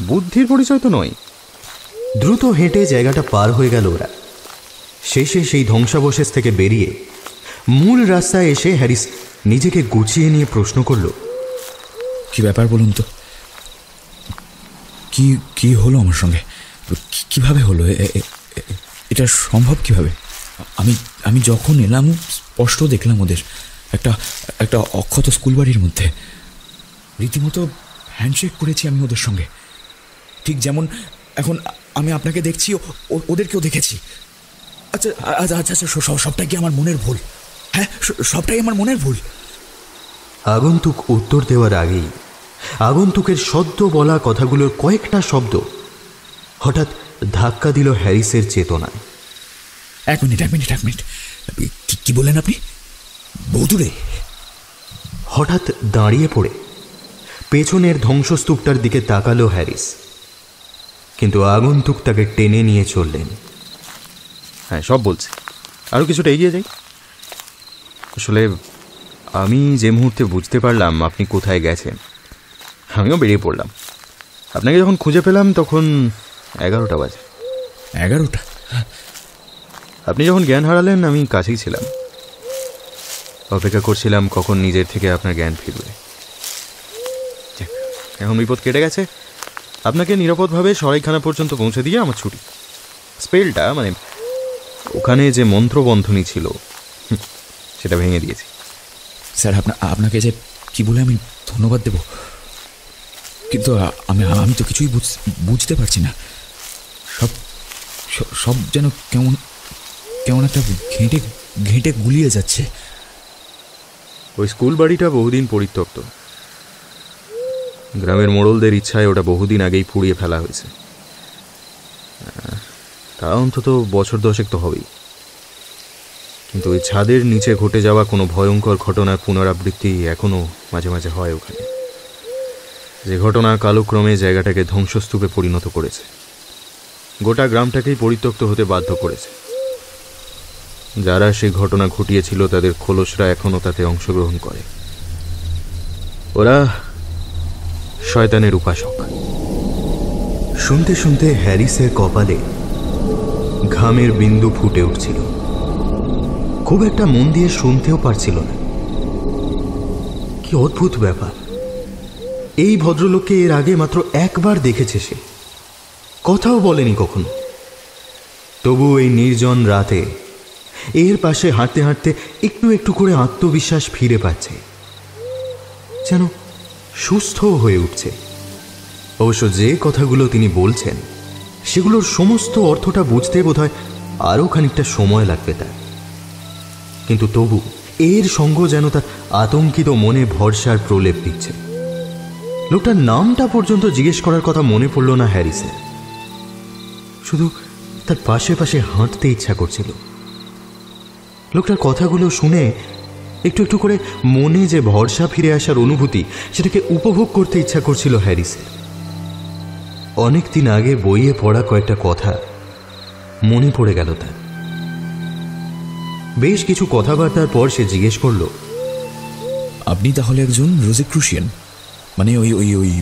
বুদ্ধির পরিচয় তো নয়। দ্রুত হেঁটে জায়গাটা পার হয়ে গেল ওরা। শেষে সেই ধ্বংসাবশেষ থেকে বেরিয়ে মূল রাস্তায় এসে হ্যারিস নিজেকে গুছিয়ে নিয়ে প্রশ্ন করল, কি ব্যাপার বলুন তো? কি কি হলো আমার সঙ্গে? কীভাবে হলো? এটা সম্ভব কীভাবে? আমি আমি যখন এলাম স্পষ্ট দেখলাম ওদের। একটা একটা অক্ষত স্কুল বাড়ির মধ্যে। রীতিমতো হ্যান্ডশেক করেছি আমি ওদের সঙ্গে। ঠিক যেমন এখন আমি আপনাকে দেখছি ওদেরকেও দেখেছি। আচ্ছা আচ্ছা আচ্ছা আচ্ছা সবটাই কি আমার মনের ভুল? হ্যাঁ সবটাই আমার মনের ভুল। আগন্তুক উত্তর দেওয়ার আগেই আগন্তুকের সদ্য বলা কথাগুলোর কয়েকটা শব্দ হঠাৎ ধাক্কা দিল হ্যারিসের চেতনায়। এক মিনিট এক মিনিট এক মিনিট। কি- কি বললেন আপনি? বৌদুরে হঠাৎ দাঁড়িয়ে পড়ে। পেছনের ধ্বংসস্তূপটার দিকে তাকালো হ্যারিস। কিন্তু আগন্তুক তাকে টেনে নিয়ে চললেন। হ্যাঁ সব বলছে। আরও কিছুটা এগিয়ে যাই। আসলে আমি যে মুহূর্তে বুঝতে পারলাম আপনি কোথায় গেছেন আমিও বেরিয়ে পড়লাম। আপনাকে যখন খুঁজে পেলাম তখন এগারোটা বাজে। এগারোটা? আপনি যখন জ্ঞান হারালেন, আমি কাছেই ছিলাম। অপেক্ষা করছিলাম কখন নিজের থেকে আপনার জ্ঞান ফিরবে। এখন বিপদ কেটে গেছে। আপনাকে নিরাপদভাবে সরাইখানা পর্যন্ত পৌঁছে দিয়ে আমার ছুটি। স্পেলটা মানে ওখানে যে মন্ত্রবন্ধনী ছিল সেটা ভেঙে দিয়েছি। স্যার, আপনা, আপনাকে যে কি বলে আমি ধন্যবাদ দেব? কিন্তু আমি আমি তো কিছুই বুঝ- বুঝতে পারছি না। সব সব যেন কেমন কেমন একটা ঘেঁটে ঘেঁটে গুলিয়ে যাচ্ছে। ওই স্কুল বাড়িটা বহুদিন পরিত্যক্ত। গ্রামের মোড়লদের ইচ্ছায় ওটা বহুদিন আগেই পুড়িয়ে ফেলা হয়েছে। তা অন্তত বছর দশেক তো হবেই। কিন্তু ওই ছাদের নিচে ঘটে যাওয়া কোনো ভয়ঙ্কর ঘটনার পুনরাবৃত্তি এখনও মাঝে মাঝে হয় ওখানে। যে ঘটনা কালক্রমে জায়গাটাকে ধ্বংসস্তূপে পরিণত করেছে। গোটা গ্রামটাকেই পরিত্যক্ত হতে বাধ্য করেছে। যারা সেই ঘটনা ঘটিয়েছিল তাদের খোলসরা এখনও তাতে অংশগ্রহণ করে। ওরা শয়তানের উপাসক। শুনতে শুনতে হ্যারিসের কপালে ঘামের বিন্দু ফুটে উঠছিল। খুব একটা মন দিয়ে শুনতেও পারছিল না। কি অদ্ভুত ব্যাপার। এই ভদ্রলোককে এর আগে মাত্র একবার দেখেছে সে। কথাও বলেনি কখনো। তবু এই নির্জন রাতে এর পাশে হাঁটতে হাঁটতে একটু একটু করে আত্মবিশ্বাস ফিরে পাচ্ছে। যেন সুস্থ হয়ে উঠছে। অবশ্য যে কথাগুলো তিনি বলছেন, সেগুলোর সমস্ত অর্থটা বুঝতে বোধহয় আরও খানিকটা সময় লাগবে তার। কিন্তু তবু এর সঙ্গ যেন তার আতঙ্কিত মনে ভরসার প্রলেপ দিচ্ছে। লোকটার নামটা পর্যন্ত জিজ্ঞেস করার কথা মনে পড়ল না হ্যারিসের। শুধু তার পাশে পাশে হাঁটতে ইচ্ছা করছিল। লোকটার কথাগুলো শুনে একটু একটু করে মনে যে ভরসা ফিরে আসার অনুভূতি, সেটাকে উপভোগ করতে ইচ্ছা করছিল হ্যারিসের। অনেক দিন আগে বইয়ে পড়া কয়েকটা কথা মনে পড়ে গেল তার। বেশ কিছু কথাবার্তার পর সে জিজ্ঞেস করল, আপনি তাহলে একজন রোজেক্রুশিয়ান? মানে ওই ওই ওই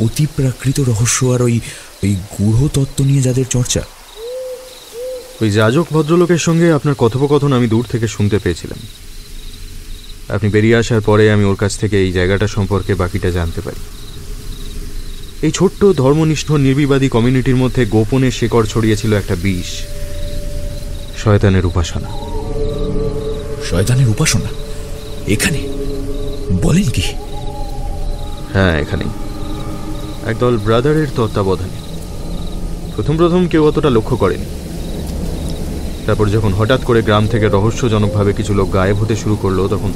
অতি প্রাকৃত রহস্য আর ওই ওই গূঢ় তত্ত্ব নিয়ে যাদের চর্চা? ওই যাজক ভদ্রলোকের সঙ্গে আপনার কথোপকথন আমি দূর থেকে শুনতে পেয়েছিলাম। আপনি বেরিয়ে আসার পরে আমি ওর কাছ থেকে এই জায়গাটা সম্পর্কে বাকিটা জানতে পারি। এই ছোট্ট ধর্মনিষ্ঠ নির্বিবাদী কমিউনিটির মধ্যে গোপনে শেকড় ছড়িয়েছিল একটা বিষ। শয়তানের উপাসনা। শয়তানের উপাসনা? এখানে? বলেন কি? হ্যাঁ এখানেই। একদল ব্রাদারের তত্ত্বাবধানে। প্রথম প্রথম কেউ অতটা লক্ষ্য করেনি। তারপর যখন হঠাৎ করে গ্রাম থেকে রহস্যজনকভাবে কিছু লোক গায়েব হতে শুরু করল তখন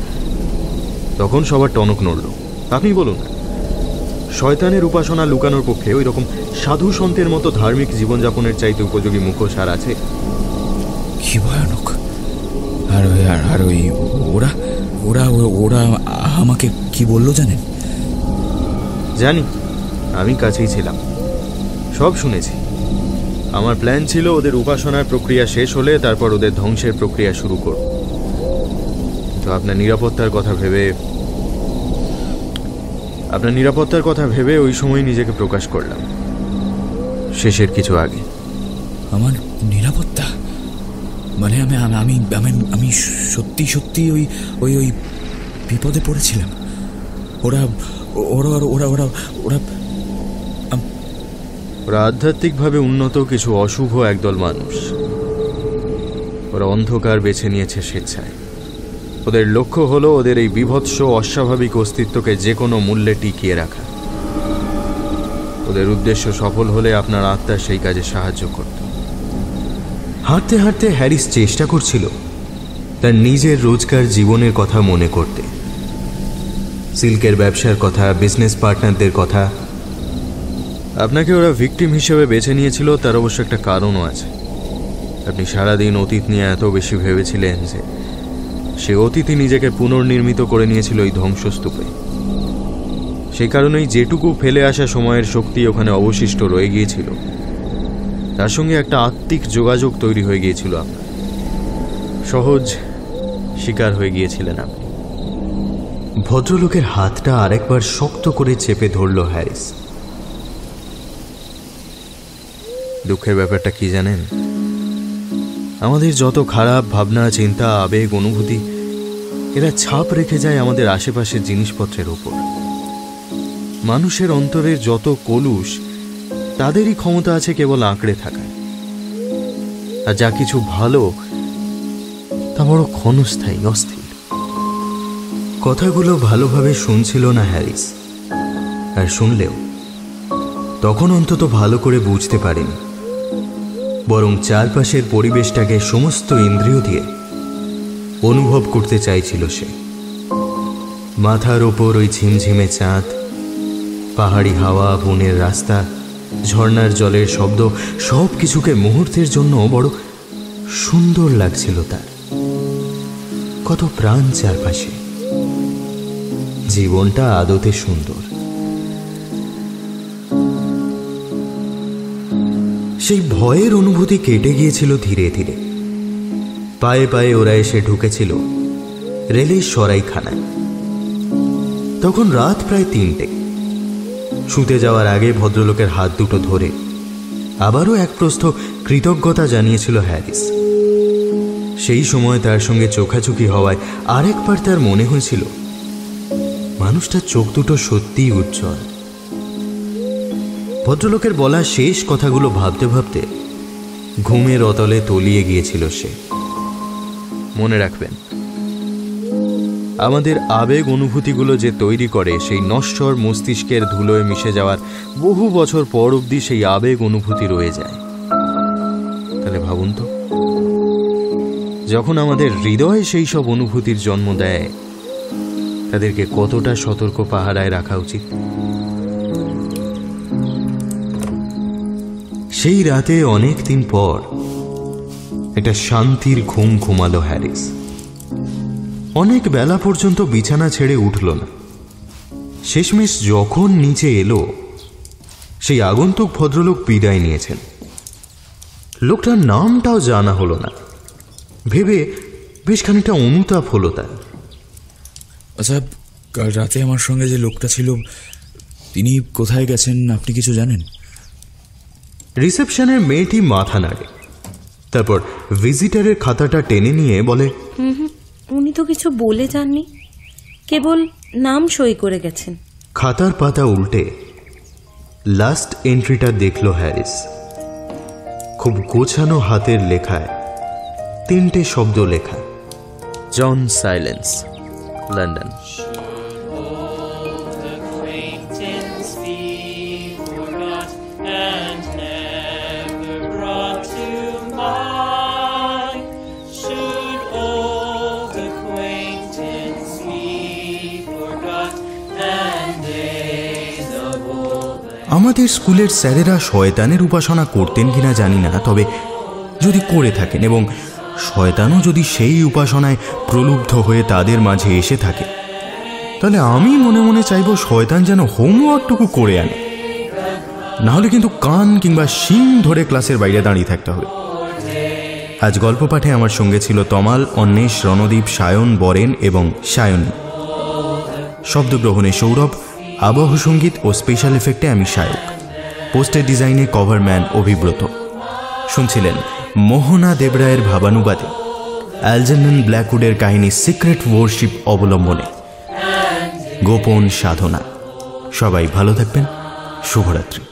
তখন সবার টনক নড়ল। আপনি বলুন শয়তানের উপাসনা লুকানোর পক্ষে ওই রকম সাধু সন্তের মতো ধার্মিক জীবনযাপনের চাইতে উপযোগী মুখোশ আর আছে? কি ভয়ানক। আর ওই আর- আর ওই ওরা ওরা ওরা আমাকে কি বলল জানেন? জানি আমি কাছেই ছিলাম। সব শুনেছি। আমার প্ল্যান ছিল ওদের উপাসনার প্রক্রিয়া শেষ হলে তারপর ওদের ধ্বংসের প্রক্রিয়া শুরু করব। তো আপনার নিরাপত্তার কথা ভেবে, আপনার নিরাপত্তার কথা ভেবে ওই সময় নিজেকে প্রকাশ করলাম। শেষের কিছু আগে। আমার নিরাপত্তা? মানে আমি আমি আমি সত্যি সত্যি ওই ওই ওই বিপদে পড়েছিলাম। ওরা ওরা ওরা ওরা ওরা ওরা আধ্যাত্মিকভাবে উন্নত কিছু অশুভ একদল মানুষ। ওরা অন্ধকার বেছে নিয়েছে স্বেচ্ছায়। ওদের লক্ষ্য হলো ওদের এই বিভৎস, অস্বাভাবিক অস্তিত্বকে যে কোনো মূল্যে টিকিয়ে রাখা। ওদের উদ্দেশ্য সফল হলে আপনার আত্মা সেই কাজে সাহায্য করত। হাঁটতে হাঁটতে হ্যারিস চেষ্টা করছিল তার নিজের রোজকার জীবনের কথা মনে করতে। সিল্কের ব্যবসার কথা বিজনেস পার্টনারদের কথা আপনাকে ওরা ভিকটিম হিসেবে বেছে নিয়েছিল, তার অবশ্য একটা কারণও আছে। আপনি সারাদিন অতীত নিয়ে এত বেশি ভেবেছিলেন যে সে অতীতই নিজেকে পুনর্নির্মিত করে নিয়েছিল ওই ধ্বংসস্তূপে। সেই কারণেই যেটুকু ফেলে আসা সময়ের শক্তি ওখানে অবশিষ্ট রয়ে গিয়েছিল, তার সঙ্গে একটা আত্মিক যোগাযোগ তৈরি হয়ে গিয়েছিল আপনার। সহজ শিকার হয়ে গিয়েছিলেন আপনি। ভদ্রলোকের হাতটা আরেকবার শক্ত করে চেপে ধরল হ্যারিস। দুঃখের ব্যাপারটা কি জানেন? আমাদের যত খারাপ ভাবনা, চিন্তা, আবেগ, অনুভূতি, এরা ছাপ রেখে যায় আমাদের আশেপাশের জিনিসপত্রের ওপর। মানুষের অন্তরের যত কলুষ, তাদেরই ক্ষমতা আছে কেবল আঁকড়ে থাকার আর যা কিছু ভালো, তা বড় ক্ষণস্থায়ী, অস্থির। কথাগুলো ভালোভাবে শুনছিল না হ্যারিস। আর শুনলেও, তখন অন্তত ভালো করে বুঝতে পারেনি। বরং চারপাশের পরিবেশটাকে সমস্ত ইন্দ্রিয় দিয়ে অনুভব করতে চাইছিল সে। মাথার ওপর ওই ঝিমঝিমে চাঁদ, পাহাড়ি হাওয়া, বনের রাস্তা, ঝর্ণার জলের শব্দ সব কিছুকে মুহূর্তের জন্য বড় সুন্দর লাগছিল তার। কত প্রাণ চারপাশে। জীবনটা আদতে সুন্দর। সেই ভয়ের অনুভূতি কেটে গিয়েছিল ধীরে ধীরে। পায়ে পায়ে ওরা এসে ঢুকেছিল রেলের সরাইখানায়। তখন রাত প্রায় তিনটে। শুতে যাওয়ার আগে ভদ্রলোকের হাত দুটো ধরে আবারও এক প্রস্থ কৃতজ্ঞতা জানিয়েছিল হ্যারিস। সেই সময় তার সঙ্গে চোখাচুকি হওয়ায় আরেকবার তার মনে হয়েছিল, মানুষটার চোখ দুটো সত্যিই উজ্জ্বল। ভদ্রলোকের বলা শেষ কথাগুলো ভাবতে ভাবতে ঘুমের অতলে তলিয়ে গিয়েছিল সে। মনে রাখবেন, আমাদের আবেগ অনুভূতিগুলো যে তৈরি করে সেই নশ্বর মস্তিষ্কের ধুলোয় মিশে যাওয়ার বহু বছর পর অবধি সেই আবেগ অনুভূতি রয়ে যায়। তাহলে ভাবুন তো, যখন আমাদের হৃদয় সেই সব অনুভূতির জন্ম দেয়, তাদেরকে কতটা সতর্ক পাহারায় রাখা উচিত? সেই রাতে অনেক দিন পর একটা শান্তির ঘুম ঘুমালো হ্যারিস। অনেক বেলা পর্যন্ত বিছানা ছেড়ে উঠল না। শেষমেশ যখন নিচে এলো, সেই আগন্তুক ভদ্রলোক বিদায় নিয়েছেন। লোকটার নামটাও জানা হলো না। ভেবে বেশ খানিকটা অনুতাপ হলো তার। আচ্ছা কাল রাতে আমার সঙ্গে যে লোকটা ছিল, তিনি কোথায় গেছেন আপনি কিছু জানেন? রিসেপশনের মেয়েটি মাথা নাড়ে। তারপর ভিজিটারের খাতাটা টেনে নিয়ে বলে উনি তো কিছু বলে যাননি। কেবল নাম সই করে গেছেন। খাতার পাতা উল্টে লাস্ট এন্ট্রিটা দেখল হ্যারিস। খুব গোছানো হাতের লেখায় তিনটে শব্দ লেখা। John Silence London. আমাদের স্কুলের স্যারেরা শয়তানের উপাসনা করতেন কিনা জানি না, তবে যদি করে থাকেন এবং শয়তানও যদি সেই উপাসনায় প্রলুব্ধ হয়ে তাদের মাঝে এসে থাকে, তাহলে আমি মনে মনে চাইব শয়তান যেন হোমওয়ার্কটুকু করে আনে। নাহলে কিন্তু কান কিংবা শিং ধরে ক্লাসের বাইরে দাঁড়িয়ে থাকতে হবে। আজ গল্প পাঠে আমার সঙ্গে ছিল তমাল, অন্বেষ, রণদীপ, সায়ন, বরেন এবং সায়নী। শব্দগ্রহণে সৌরভ আবহ সংগীত ও স্পেশাল এফেক্টে আমি সায়ক পোস্টের ডিজাইনে কভারম্যান অভিব্রত। শুনছিলেন মোহনা দেবরায়ের ভাবানুবাদে। অ্যালজেনন ব্ল্যাকউডের কাহিনী সিক্রেট ওয়ারশিপ অবলম্বনে। গোপন সাধনা। সবাই ভালো থাকবেন। শুভরাত্রি।